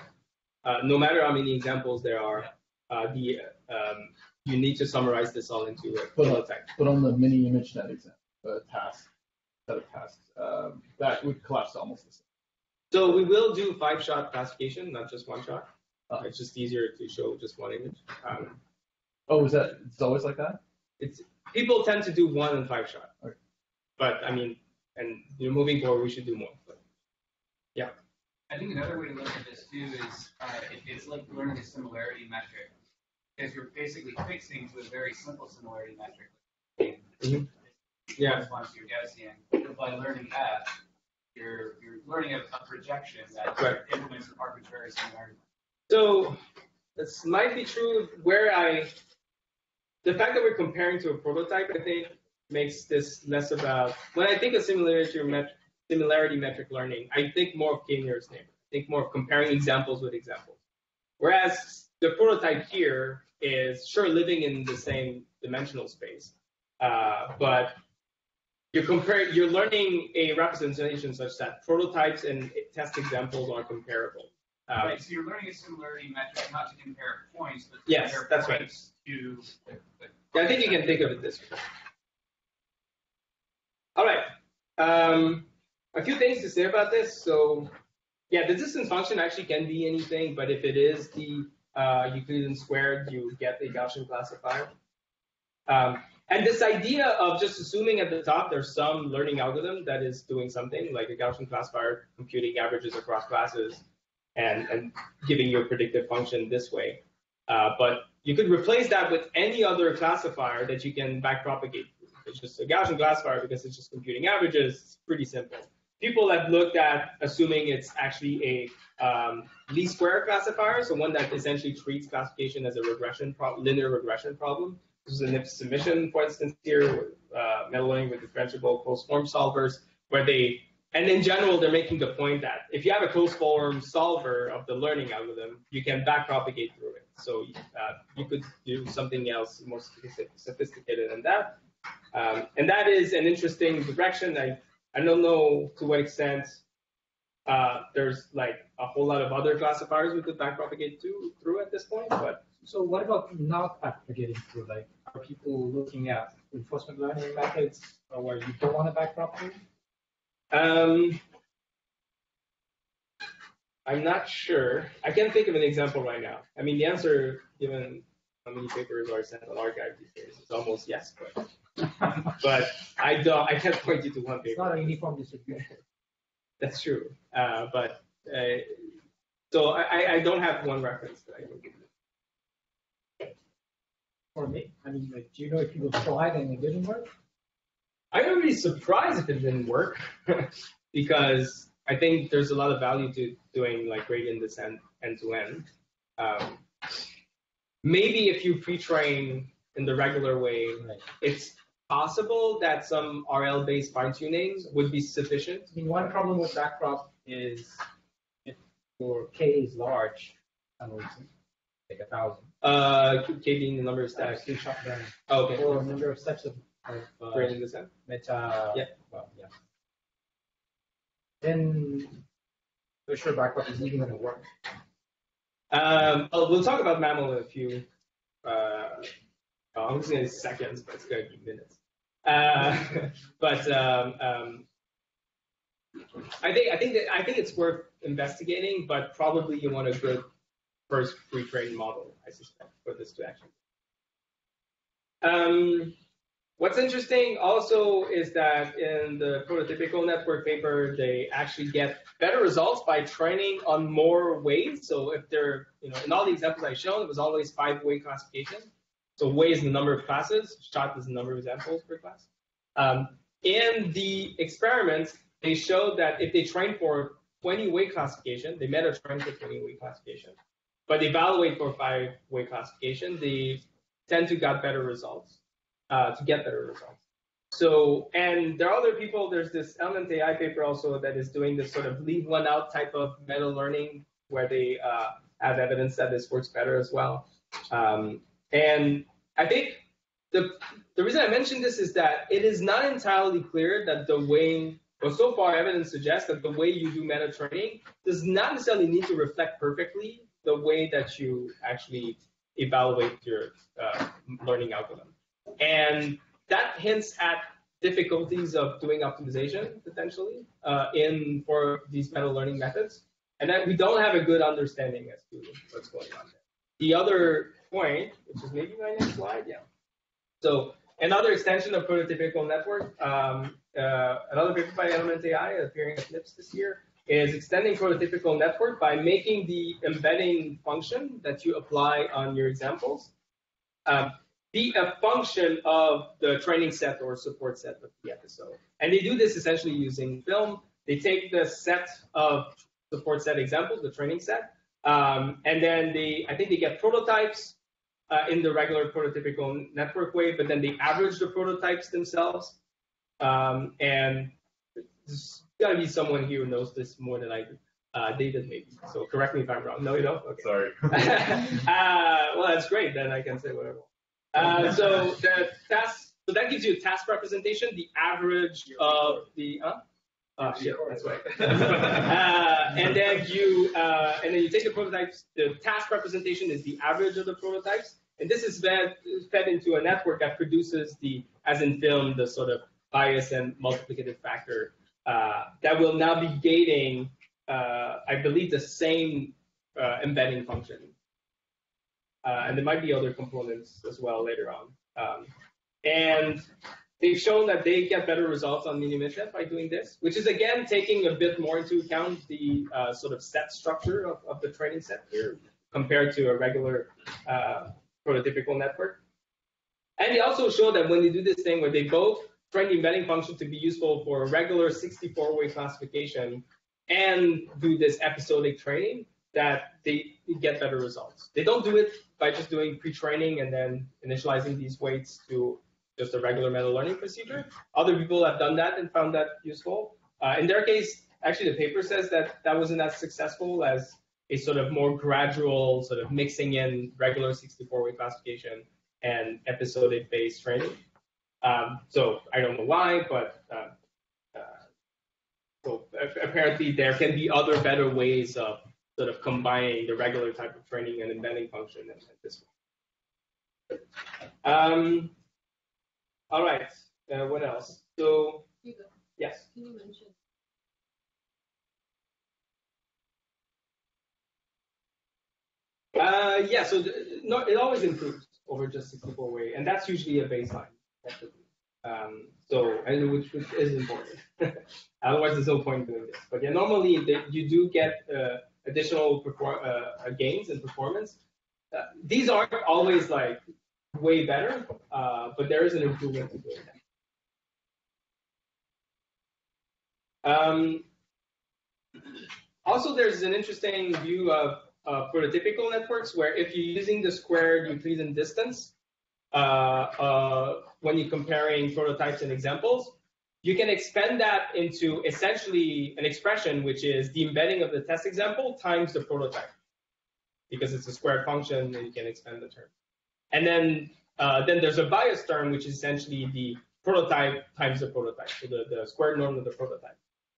Uh, no matter how many examples there are, uh, the um, you need to summarize this all into a But, uh, but on the mini ImageNet example, uh, task, set of tasks, um, that would collapse almost the same. So we will do five shot classification, not just one shot. Oh. It's just easier to show just one image. Um, Oh, is that, it's always like that? it's people tend to do one and five shot. Okay. But I mean, and you know, moving forward, we should do more. Yeah. I think another way to look at this too is uh, it, it's like learning a similarity metric because you're basically fixing to a very simple similarity metric. Mhm. Yeah. Corresponds to your Gaussian. But by learning that, you're you're learning a, a projection that Right. implements an arbitrary similarity. So this might be true where I, the fact that we're comparing to a prototype, I think, makes this less about, when I think of similarity, met, similarity metric learning, I think more of k-nearest neighbor. I think more of comparing examples with examples. Whereas the prototype here is sure living in the same dimensional space, uh, but you're comparing, you're learning a representation such that prototypes and test examples are comparable. Um, right, so you're learning a similarity metric not to compare points, but to Yes, compare that's right. to the, the Yeah, I think you can think of it this way. All right. Um, a few things to say about this. So, yeah, the distance function actually can be anything, but if it is the uh, Euclidean squared, you get the Gaussian classifier. Um, and this idea of just assuming at the top there's some learning algorithm that is doing something like a Gaussian classifier computing averages across classes and, and giving you a predictive function this way. Uh, but you could replace that with any other classifier that you can backpropagate. It's just a Gaussian classifier because it's just computing averages. It's pretty simple. People have looked at assuming it's actually a um, least square classifier, so one that essentially treats classification as a regression, linear regression problem. This is an submission, for instance, here, uh, meta learning with differentiable closed form solvers, where they and in general, they're making the point that if you have a closed form solver of the learning algorithm, you can backpropagate through it. So uh, you could do something else more sophisticated than that. Um, and that is an interesting direction. I, I don't know to what extent uh, there's like a whole lot of other classifiers we could backpropagate to, through at this point, but So what about not propagating through, like, are people looking at reinforcement learning methods where you don't want to backpropagate? Um, I'm not sure. I can't think of an example right now. I mean, the answer, given how many papers are sent on arXiv these days, is almost yes, but but I don't. I can't point you to one paper. It's not a uniform distribution. That's true. Uh, but uh, so I, I- don't have one reference that I can give you. For me, I mean, like, do you know if people tried and it didn't work? I would be surprised if it didn't work because I think there's a lot of value to doing like gradient descent end to end. Um, maybe if you pre-train in the regular way, it's possible that some RL-based fine tuning would be sufficient. I mean, one problem with backprop is if your K is large, for some reason, like a thousand. Uh, K being the number of steps. Shot down. Okay. Or number of steps of, of uh, Gradient descent. meta. Yeah. Well, yeah. Then, for sure, backprop is even going to work. Um, oh, we'll talk about MAML in a few. Uh, oh, I'm just gonna say seconds, but it's gonna be minutes. Uh, but um, um, I think I think that I think it's worth investigating, but probably you want a good first pre-trained model, I suspect, for this to actually. Um, what's interesting also is that in the prototypical network paper, they actually get better results by training on more ways. So if they're, you know, in all the examples I've shown, it was always five-way classification. So way is the number of classes, shot is the number of examples per class. Um, in the experiments, they showed that if they train for 20-way classification, they meta train for 20-way classification, but they evaluate for five-way classification, they tend to get better results, uh, to get better results. So, and there are other people, there's this Element AI paper also that is doing this sort of leave one out type of meta learning where they uh, have evidence that this works better as well. Um, and I think the, the reason I mention this is that it is not entirely clear that the way, well, so far evidence suggests that the way you do meta training does not necessarily need to reflect perfectly the way that you actually evaluate your uh, learning algorithm. And that hints at difficulties of doing optimization potentially uh, in for these meta learning methods, and that we don't have a good understanding as to what's going on there. The other point, which is maybe my next slide, yeah. So another extension of prototypical network, um, uh, another paper by Element AI appearing at NIPS this year is extending prototypical network by making the embedding function that you apply on your examples um, be a function of the training set or support set of the episode. And they do this essentially using FiLM. They take the set of support set examples, the training set, um, and then they, I think they get prototypes uh, in the regular prototypical network way, but then they average the prototypes themselves. Um, and there's got to be someone here who knows this more than I do. Uh, David, maybe. So correct me if I'm wrong. No, you don't? Okay. Sorry. uh, well, that's great. Then I can say whatever. Uh, so the task, so that gives you a task representation, the average of the, huh? Oh, shit, that's right. uh, and then you, uh, and then you take the prototypes. The task representation is the average of the prototypes, and this is fed, into a network that produces the, as in FiLM, the sort of bias and multiplicative factor uh, that will now be gating, uh, I believe, the same uh, embedding function. Uh, and there might be other components as well later on. Um, and they've shown that they get better results on Mini ImageNet by doing this, which is again taking a bit more into account the uh, sort of set structure of, of the training set here compared to a regular uh, prototypical network. And they also show that when they do this thing where they both train the embedding function to be useful for a regular 64-way classification and do this episodic training, that they get better results. They don't do it by just doing pre-training and then initializing these weights to just a regular meta learning procedure. Other people have done that and found that useful. Uh, in their case, actually, the paper says that that wasn't as successful as a sort of more gradual sort of mixing in regular 64-way classification and episodic-based training. Um, so I don't know why, but uh, uh, so apparently there can be other better ways of sort of combining the regular type of training and embedding function and, this one. Um, all right, uh, what else? So, Hugo, yes. Can you mention? Uh, yeah, so the, no, it always improves over just 64 way, and that's usually a baseline. Um, so, and which, which is important. Otherwise, there's no point doing this. But yeah, normally the, you do get uh, additional perform, uh, gains in performance. Uh, these aren't always like way better, uh, but there is an improvement to doing that. Um, also, there's an interesting view of uh, prototypical networks where if you're using the squared Euclidean distance uh, uh, when you're comparing prototypes and examples, you can expand that into essentially an expression which is the embedding of the test example times the prototype because it's a squared function and you can expand the term. And then uh, then there's a bias term which is essentially the prototype times the prototype, so the, the squared norm of the prototype.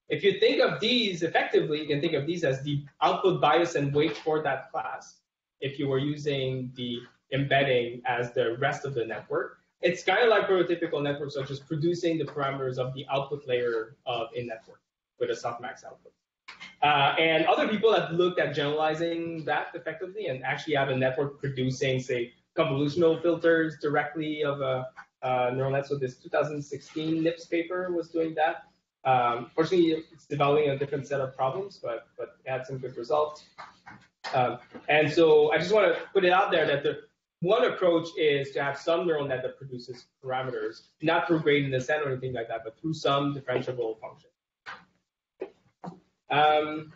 If you think of these effectively, you can think of these as the output bias and weight for that class. If you were using the embedding as the rest of the network, it's kind of like prototypical networks are just producing the parameters of the output layer of a network with a softmax output. Uh, and other people have looked at generalizing that effectively and actually have a network producing, say, convolutional filters directly of a, a neural net. So this 2016 NIPS paper was doing that. Um, fortunately, it's developing a different set of problems, but but had some good results. Um, and so I just want to put it out there that the one approach is to have some neural net that produces parameters, not through gradient descent or anything like that, but through some differentiable function. Um,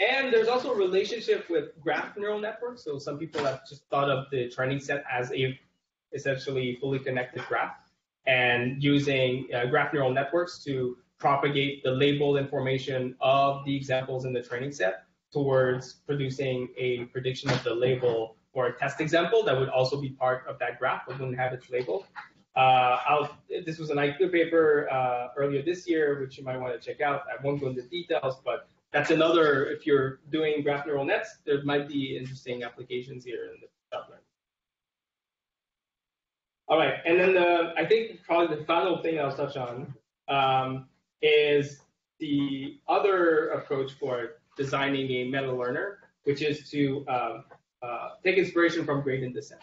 and there's also a relationship with graph neural networks. So some people have just thought of the training set as a essentially fully connected graph and using uh, graph neural networks to propagate the labeled information of the examples in the training set towards producing a prediction of the label for a test example that would also be part of that graph but wouldn't have its label. Uh, this was an IQ paper uh, earlier this year, which you might want to check out. I won't go into details, but that's another, if you're doing graph neural nets, there might be interesting applications here in the subnet. All right, and then the, I think probably the final thing I'll touch on um, is the other approach for designing a meta learner, which is to um, uh, take inspiration from gradient descent.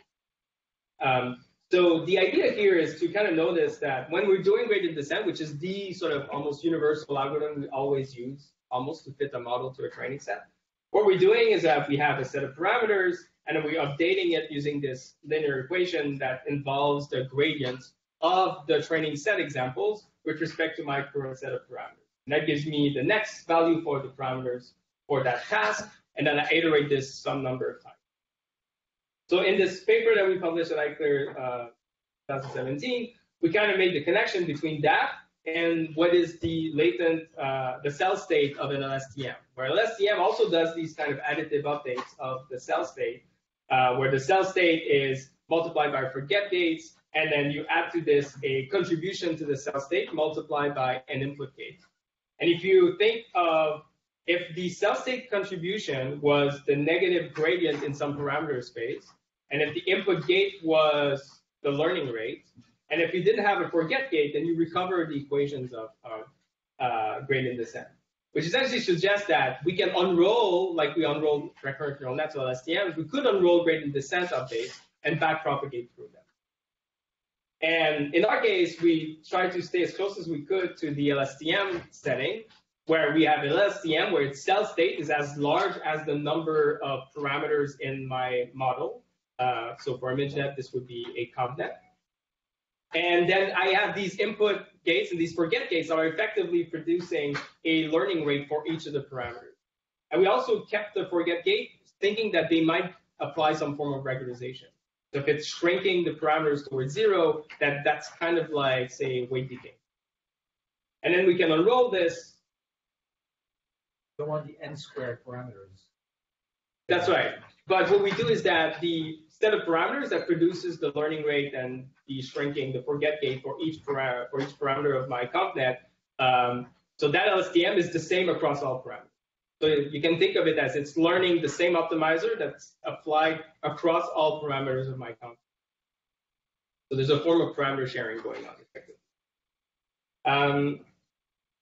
Um, so the idea here is to kind of notice that when we're doing gradient descent, which is the sort of almost universal algorithm we always use, almost to fit the model to a training set, what we're doing is that we have a set of parameters, and then we're updating it using this linear equation that involves the gradient of the training set examples with respect to my current set of parameters. And that gives me the next value for the parameters for that task, and then I iterate this some number of times. So in this paper that we published at ICLR uh, 2017, we kind of made the connection between that and what is the latent, uh, the cell state of an LSTM, where LSTM also does these kind of additive updates of the cell state, uh, where the cell state is multiplied by forget gates, and then you add to this a contribution to the cell state multiplied by an input gate. And if you think of if the cell state contribution was the negative gradient in some parameter space, and if the input gate was the learning rate, and if you didn't have a forget gate, then you recover the equations of, of uh, gradient descent, which essentially suggests that we can unroll, like we unroll recurrent neural nets or LSTMs, we could unroll gradient descent updates and backpropagate through them. And in our case, we tried to stay as close as we could to the LSTM setting, where we have LSTM where its cell state is as large as the number of parameters in my model. Uh, so for ImageNet, this would be a ConvNet. And then I have these input gates, and these forget gates are effectively producing a learning rate for each of the parameters. And we also kept the forget gate thinking that they might apply some form of regularization. So if it's shrinking the parameters towards zero, that, that's kind of like, say, weight decay. And then we can unroll this. Don't want the n squared parameters. That's right. But what we do is that the set of parameters that produces the learning rate and the shrinking, the forget gate for each parameter for each parameter of my ConvNet. Um, so that LSTM is the same across all parameters. So you can think of it as it's learning the same optimizer that's applied across all parameters of my ConvNet. So there's a form of parameter sharing going on effectively. Um,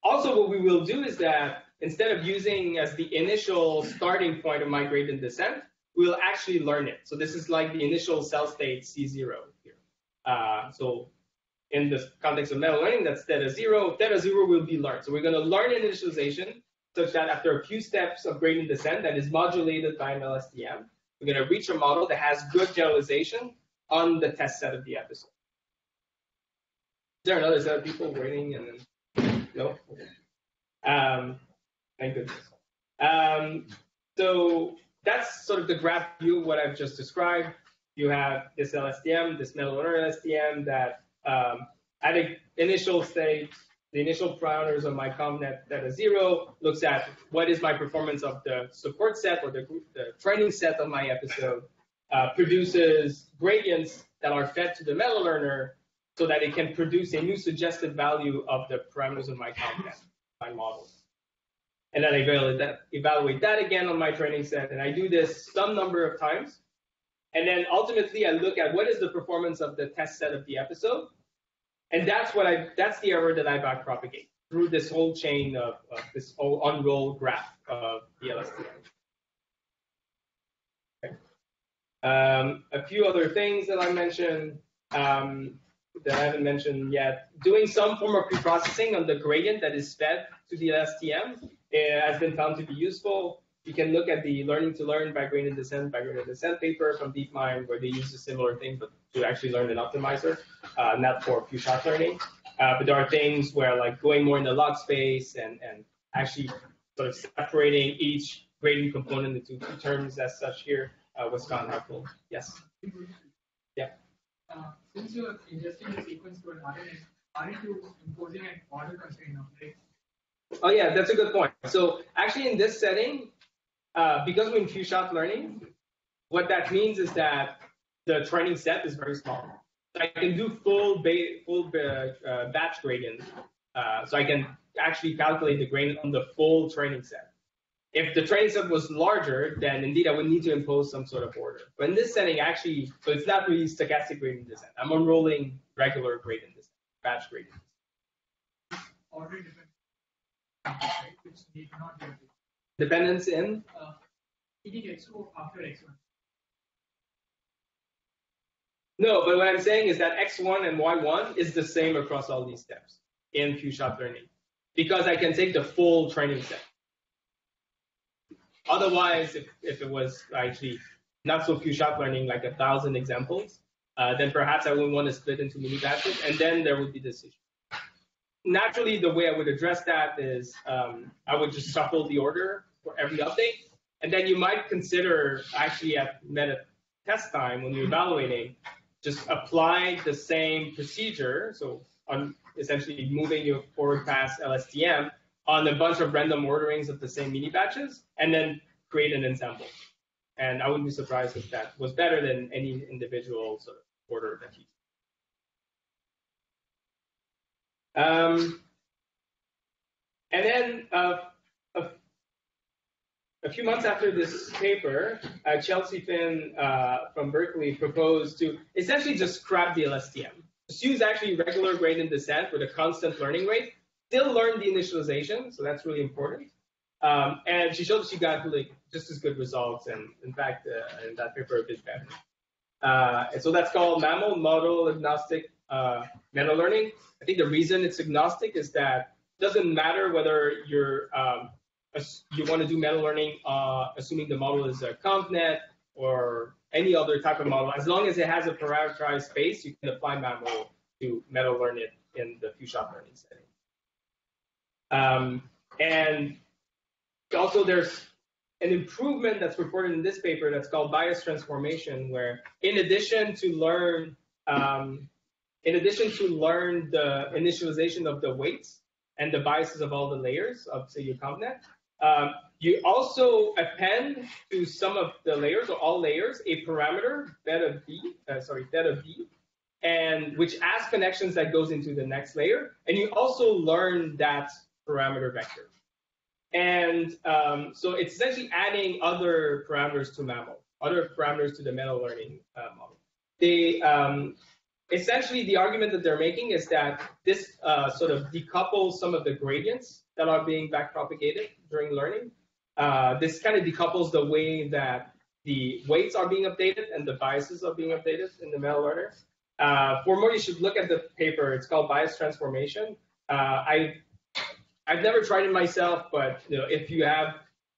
also, what we will do is that instead of using as the initial starting point of my gradient descent, we'll actually learn it. So this is like the initial cell state C0 here. Uh, so in the context of meta learning, that's theta zero. Theta zero will be learned. So we're going to learn initialization such that after a few steps of gradient descent that is modulated by an LSTM, we're going to reach a model that has good generalization on the test set of the episode. Is there another set of people waiting and then no? Um, thank goodness. Um, so that's sort of the graph view of what I've just described. You have this LSTM, this meta learner LSTM that um, at an initial state, the initial parameters of my ConvNet theta zero looks at what is my performance of the support set or the, the training set of my episode, uh, produces gradients that are fed to the meta learner so that it can produce a new suggested value of the parameters of my ConvNet, my model. And then I evaluate that, evaluate that again on my training set, and I do this some number of times. And then ultimately, I look at what is the performance of the test set of the episode, and that's what I that's the error that I backpropagate through this whole chain of, of this whole unrolled graph of the LSTM. Okay. Um, a few other things that I mentioned um, that I haven't mentioned yet. Doing some form of preprocessing on the gradient that is fed to the LSTM uh, has been found to be useful. You can look at the learning to learn by gradient descent by gradient descent paper from DeepMind, where they use a similar thing, but to actually learn an optimizer, uh, not for few shot learning. Uh, but there are things where like going more in the log space and, and actually sort of separating each gradient component into two terms as such here uh, was found helpful. Yes. Yeah. Uh, since you're ingesting the sequence to an RNN, aren't you imposing an order constraint now, right? Oh yeah, that's a good point. So actually in this setting, uh, because we're in few shot learning, what that means is that the training set is very small. I can do full full ba- uh, batch gradient. Uh, so I can actually calculate the gradient on the full training set. If the training set was larger, then indeed I would need to impose some sort of order. But in this setting, actually, so it's not really stochastic gradient descent. I'm unrolling regular gradient descent, batch gradient. Order Dependence in uh, eating X2 after X1. No, but what I'm saying is that X1 and Y1 is the same across all these steps in few shot learning because I can take the full training set. Otherwise, if, if it was actually not so few shot learning, like a thousand examples, uh, then perhaps I would want to split into mini batches, and then there would be this issue. Naturally, the way I would address that is um, I would just shuffle the order for every update, and then you might consider actually at meta test time when you're evaluating, just apply the same procedure. So on essentially moving your forward past LSTM on a bunch of random orderings of the same mini batches, and then create an ensemble. And I wouldn't be surprised if that was better than any individual sort of order that you. Um, and then uh, a, a, few months after this paper, uh, Chelsea Finn uh, from Berkeley proposed to essentially just scrap the LSTM. Just use actually regular gradient descent with a constant learning rate. Still learn the initialization, so that's really important. Um, and she showed that she got like just as good results, and in fact, uh, in that paper, a bit better. Uh, and so that's called MAML model agnostic uh, meta learning. I think the reason it's agnostic is that it doesn't matter whether you're um, you want to do meta learning, uh, assuming the model is a ConvNet or any other type of model. As long as it has a parameterized space, you can apply MAML to meta learn it in the few shot learning setting. Um, and also there's an improvement that's reported in this paper that's called bias transformation, where in addition to learn, um, in addition to learn the initialization of the weights, and the biases of all the layers of, say, your ConvNet. Um, you also append to some of the layers or all layers a parameter beta b, uh, sorry, theta b, and which adds connections that goes into the next layer. And you also learn that parameter vector. And um, so it's essentially adding other parameters to MAML, other parameters to the meta learning uh, model. They um, essentially the argument that they're making is that this uh, sort of decouples some of the gradients that are being backpropagated during learning. Uh, this kind of decouples the way that the weights are being updated and the biases are being updated in the meta learner. Uh, for more, you should look at the paper. It's called bias transformation. Uh, I I've never tried it myself, but you know, if you have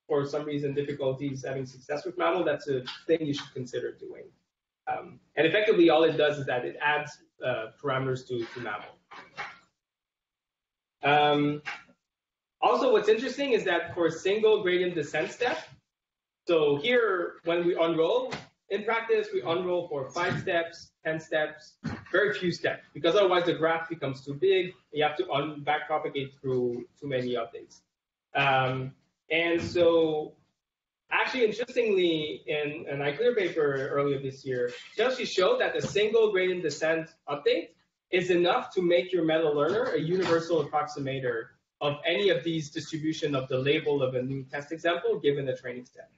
for some reason difficulties having success with MAML, that's a thing you should consider doing. Um, and effectively, all it does is that it adds uh, parameters to, to. Um, also, what's interesting is that for a single gradient descent step, so here, when we unroll, in practice, we unroll for five steps, 10 steps, very few steps, because otherwise the graph becomes too big. You have to un- backpropagate through too many updates. Um, and so, actually, interestingly, in an ICLR paper earlier this year, Chelsea showed that a single gradient descent update is enough to make your meta learner a universal approximator of any of these distribution of the label of a new test example given a training step.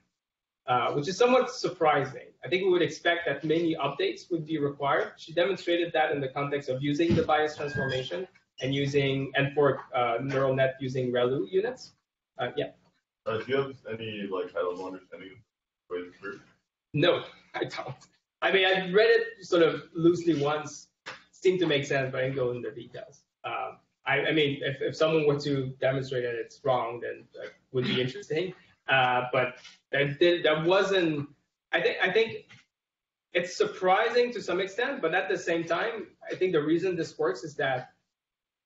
Uh, which is somewhat surprising. I think we would expect that many updates would be required. She demonstrated that in the context of using the bias transformation and using and for uh, neural net using ReLU units. Uh, yeah. Uh, do you have any like high level understanding of the way this works? No, I don't. I mean, I read it sort of loosely once. Seemed to make sense, but I didn't go into the details. Um, I, I, mean, if, if someone were to demonstrate that it's wrong, then that would be interesting. Uh, but that that wasn't. I think I think it's surprising to some extent, but at the same time, I think the reason this works is that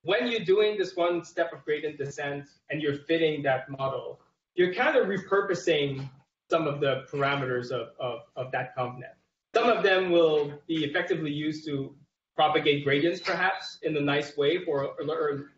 when you're doing this one step of gradient descent and you're fitting that model, you're kind of repurposing some of the parameters of, of, of that ConvNet. Some of them will be effectively used to propagate gradients, perhaps, in a nice way for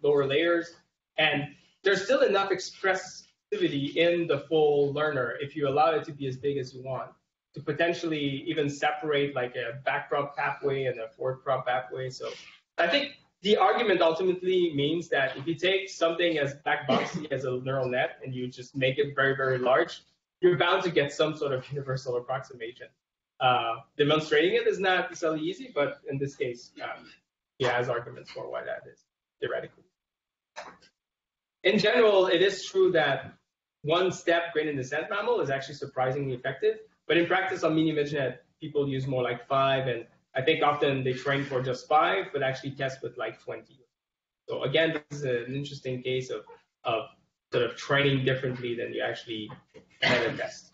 lower layers. And there's still enough expressivity in the full learner if you allow it to be as big as you want to potentially even separate like a backprop pathway and a forward prop pathway. So I think the argument ultimately means that if you take something as black boxy as a neural net and you just make it very, very large, you're bound to get some sort of universal approximation. Uh, demonstrating it is not necessarily easy, but in this case, um, he has arguments for why that is theoretically. In general, it is true that one step gradient descent MAML is actually surprisingly effective. But in practice on Mini-ImageNet, people use more like five, and I think often they train for just five, but actually test with like 20. So again, this is an interesting case of, of sort of training differently than you actually meta test.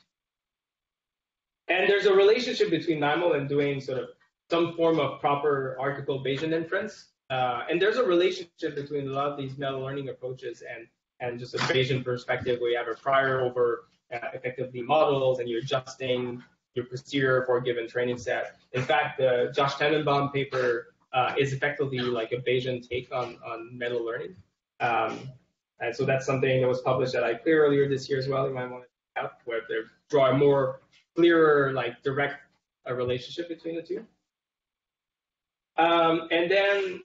And there's a relationship between MAML and doing sort of some form of hierarchical Bayesian inference. Uh, and there's a relationship between a lot of these meta learning approaches and and just a Bayesian perspective where you have a prior over uh, effectively models and you're adjusting your procedure for a given training set. In fact, the Josh Tenenbaum paper uh, is effectively like a Bayesian take on, on meta learning. Um, and so that's something that was published at ICLR earlier this year as well. You might want to check out where they draw a more clearer, like direct uh, relationship between the two. Um, and then,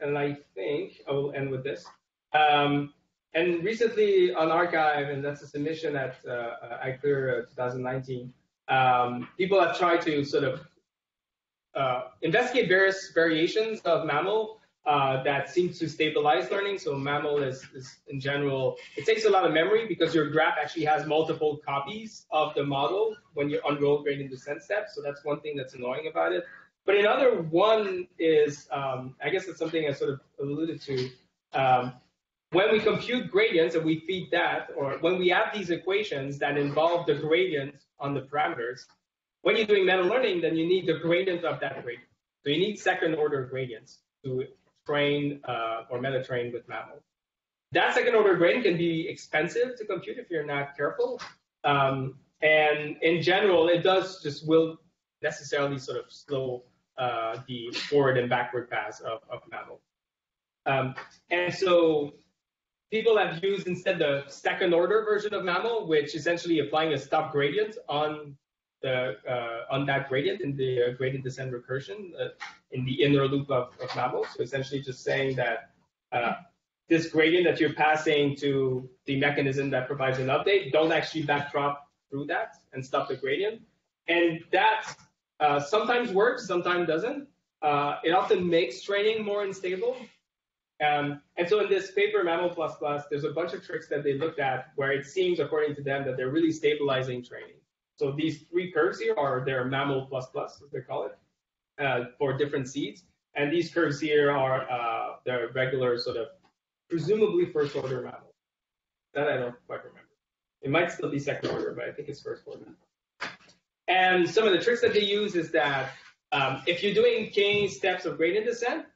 and I think I will end with this. Um, and recently on arXiv, and that's a submission at uh, uh ICLR uh, 2019, um, people have tried to sort of uh, investigate various variations of MAML uh, that seem to stabilize learning. So MAML is, is, in general, it takes a lot of memory because your graph actually has multiple copies of the model when you unroll gradient descent steps. So that's one thing that's annoying about it. But another one is, um, I guess it's something I sort of alluded to. Um, when we compute gradients and we feed that, or when we have these equations that involve the gradient on the parameters, when you're doing meta learning, then you need the gradient of that gradient. So you need second order gradients to train uh, or meta train with MAML. That second order gradient can be expensive to compute if you're not careful. Um, and in general, it does just will necessarily sort of slow uh, the forward and backward pass of, of MAML. Um, and so people have used instead the second order version of MAML, which essentially applying a stop gradient on the uh, on that gradient in the uh, gradient descent recursion uh, in the inner loop of, of MAML. So essentially just saying that uh, this gradient that you're passing to the mechanism that provides an update, don't actually backprop through that and stop the gradient. And that uh, sometimes works, sometimes doesn't. Uh, it often makes training more unstable. Um, and so in this paper, MAML++, Plus there's a bunch of tricks that they looked at where it seems, according to them, that they're really stabilizing training. So these three curves here are their MAML++, plus, as they call it, uh, for different seeds. And these curves here are uh, the regular sort of presumably first order MAML. That I don't quite remember. It might still be second order, but I think it's first order. And some of the tricks that they use is that um, if you're doing k steps of gradient descent,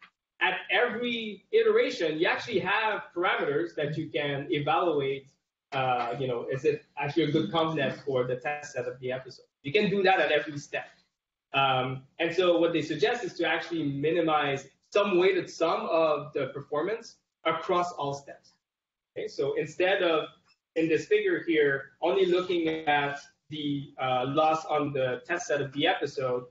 at every iteration, you actually have parameters that you can evaluate. Uh, you know, is it actually a good confidence for the test set of the episode? You can do that at every step. Um, and so what they suggest is to actually minimize some weighted sum of the performance across all steps. Okay, so instead of in this figure here, only looking at the uh, loss on the test set of the episode,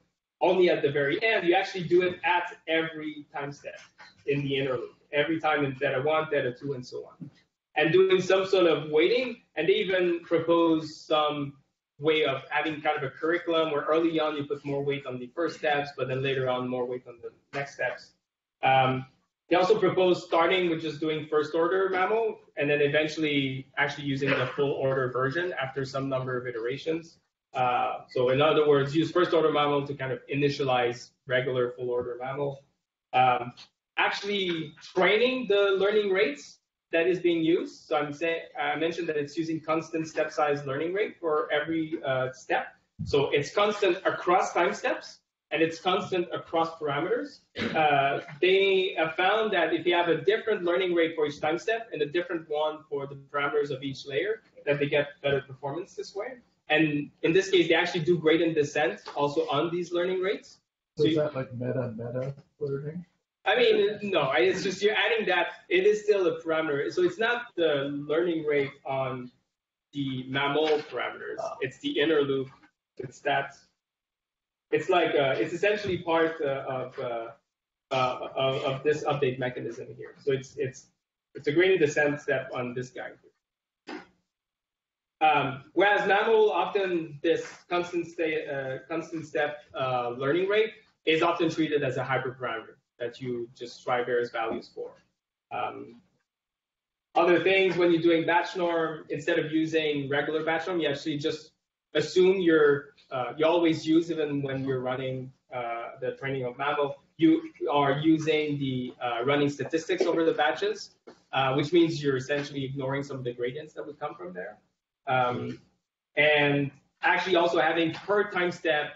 only at the very end, you actually do it at every time step in the inner loop, every time in theta one, theta two, and so on. And doing some sort of weighting, and they even propose some way of having kind of a curriculum where early on you put more weight on the first steps, but then later on more weight on the next steps. Um, they also propose starting with just doing first order MAML and then eventually actually using the full order version after some number of iterations. Uh, so in other words, use first order MAML to kind of initialize regular full order MAML. Um, actually training the learning rates that is being used. So I'm I mentioned that it's using constant step size learning rate for every uh, step. So it's constant across time steps and it's constant across parameters. Uh, they have found that if you have a different learning rate for each time step and a different one for the parameters of each layer, that they get better performance this way. And in this case, they actually do gradient descent also on these learning rates. So is that like meta meta learning? I mean, no, it's just you're adding that. It is still a parameter. So it's not the learning rate on the MAML parameters. It's the inner loop. It's that it's like uh, it's essentially part uh, of, uh, uh, of, of this update mechanism here. So it's it's it's a gradient descent step on this guy. Um, whereas MAML often this constant state uh, constant step uh, learning rate is often treated as a hyperparameter that you just try various values for. Um, other things when you're doing batch norm, instead of using regular batch norm, you actually just assume you're uh, you always use even when you're running uh, the training of MAML, you are using the uh, running statistics over the batches, uh, which means you're essentially ignoring some of the gradients that would come from there. Um, and actually also having per time step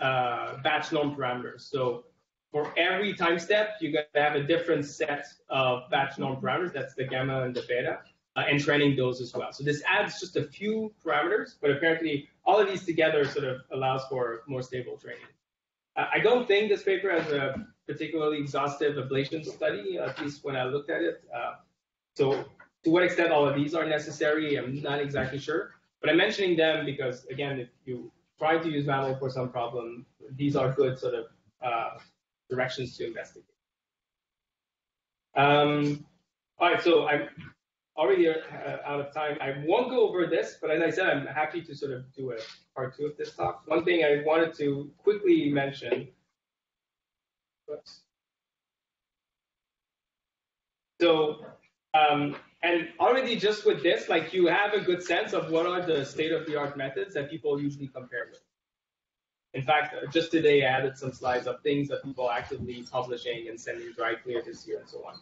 uh, batch norm parameters. So for every time step, you got to have a different set of batch norm parameters. That's the gamma and the beta uh, and training those as well. So this adds just a few parameters, but apparently all of these together sort of allows for more stable training. Uh, I don't think this paper has a particularly exhaustive ablation study, at least when I looked at it. Uh, so to what extent all of these are necessary, I'm not exactly sure. But I'm mentioning them because, again, if you try to use MAML for some problem, these are good sort of uh, directions to investigate. Um, all right, so I'm already uh, out of time. I won't go over this, but as I said, I'm happy to sort of do a part two of this talk. One thing I wanted to quickly mention. So, um, and already just with this, like you have a good sense of what are the state-of-the-art methods that people usually compare with. In fact, uh, just today I added some slides of things that people are actively publishing and sending dry clear this year and so on.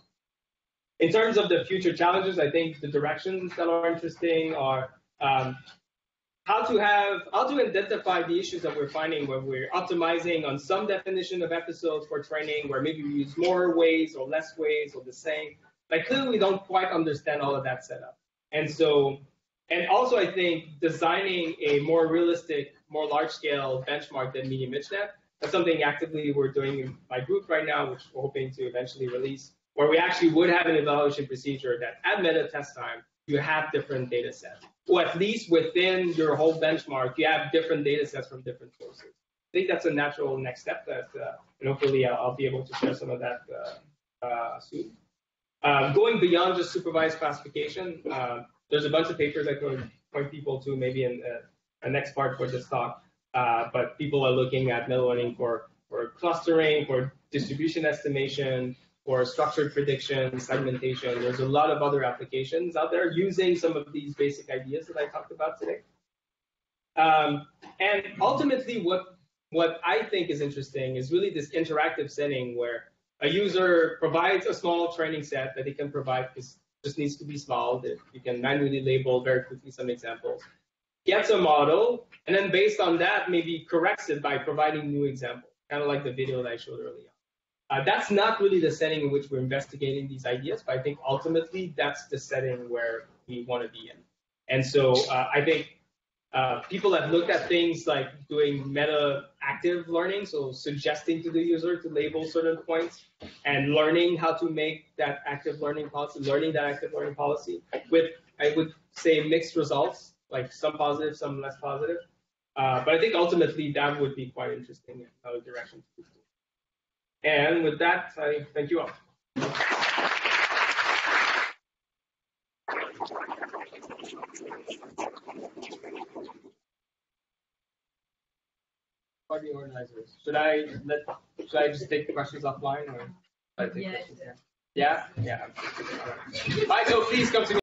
In terms of the future challenges, I think the directions that are interesting are um, how to have, how to identify the issues that we're finding where we're optimizing on some definition of episodes for training, where maybe we use more ways or less ways or the same. Like clearly we don't quite understand all of that setup. And so, and also I think designing a more realistic, more large scale benchmark than Medium ImageNet, that's something actively we're doing in my group right now, which we're hoping to eventually release where we actually would have an evaluation procedure that at meta test time, you have different data sets. Or at least within your whole benchmark, you have different data sets from different sources. I think that's a natural next step that, uh, and hopefully I'll, I'll be able to share some of that uh, uh, soon. Uh, going beyond just supervised classification, uh, there's a bunch of papers I could point people to maybe in the, the next part for this talk. Uh, but people are looking at meta learning for, for clustering, for distribution estimation, for structured prediction, segmentation. There's a lot of other applications out there using some of these basic ideas that I talked about today. Um, and ultimately, what what I think is interesting is really this interactive setting where a user provides a small training set that they can provide because just needs to be small. That you can manually label very quickly some examples, gets a model, and then based on that, maybe corrects it by providing new examples, kind of like the video that I showed earlier. Uh, that's not really the setting in which we're investigating these ideas, but I think ultimately that's the setting where we want to be in. And so uh, I think uh, people have looked at things like doing meta active learning, so suggesting to the user to label certain points and learning how to make that active learning policy, learning that active learning policy with, I would say, mixed results, like some positive, some less positive. Uh, but I think ultimately that would be quite interesting in other directions. And with that, I thank you all. Party organizers. Should I let? Should I just take the questions offline or? I take Yeah. questions here? Yeah. Yeah. Michael, please come to me.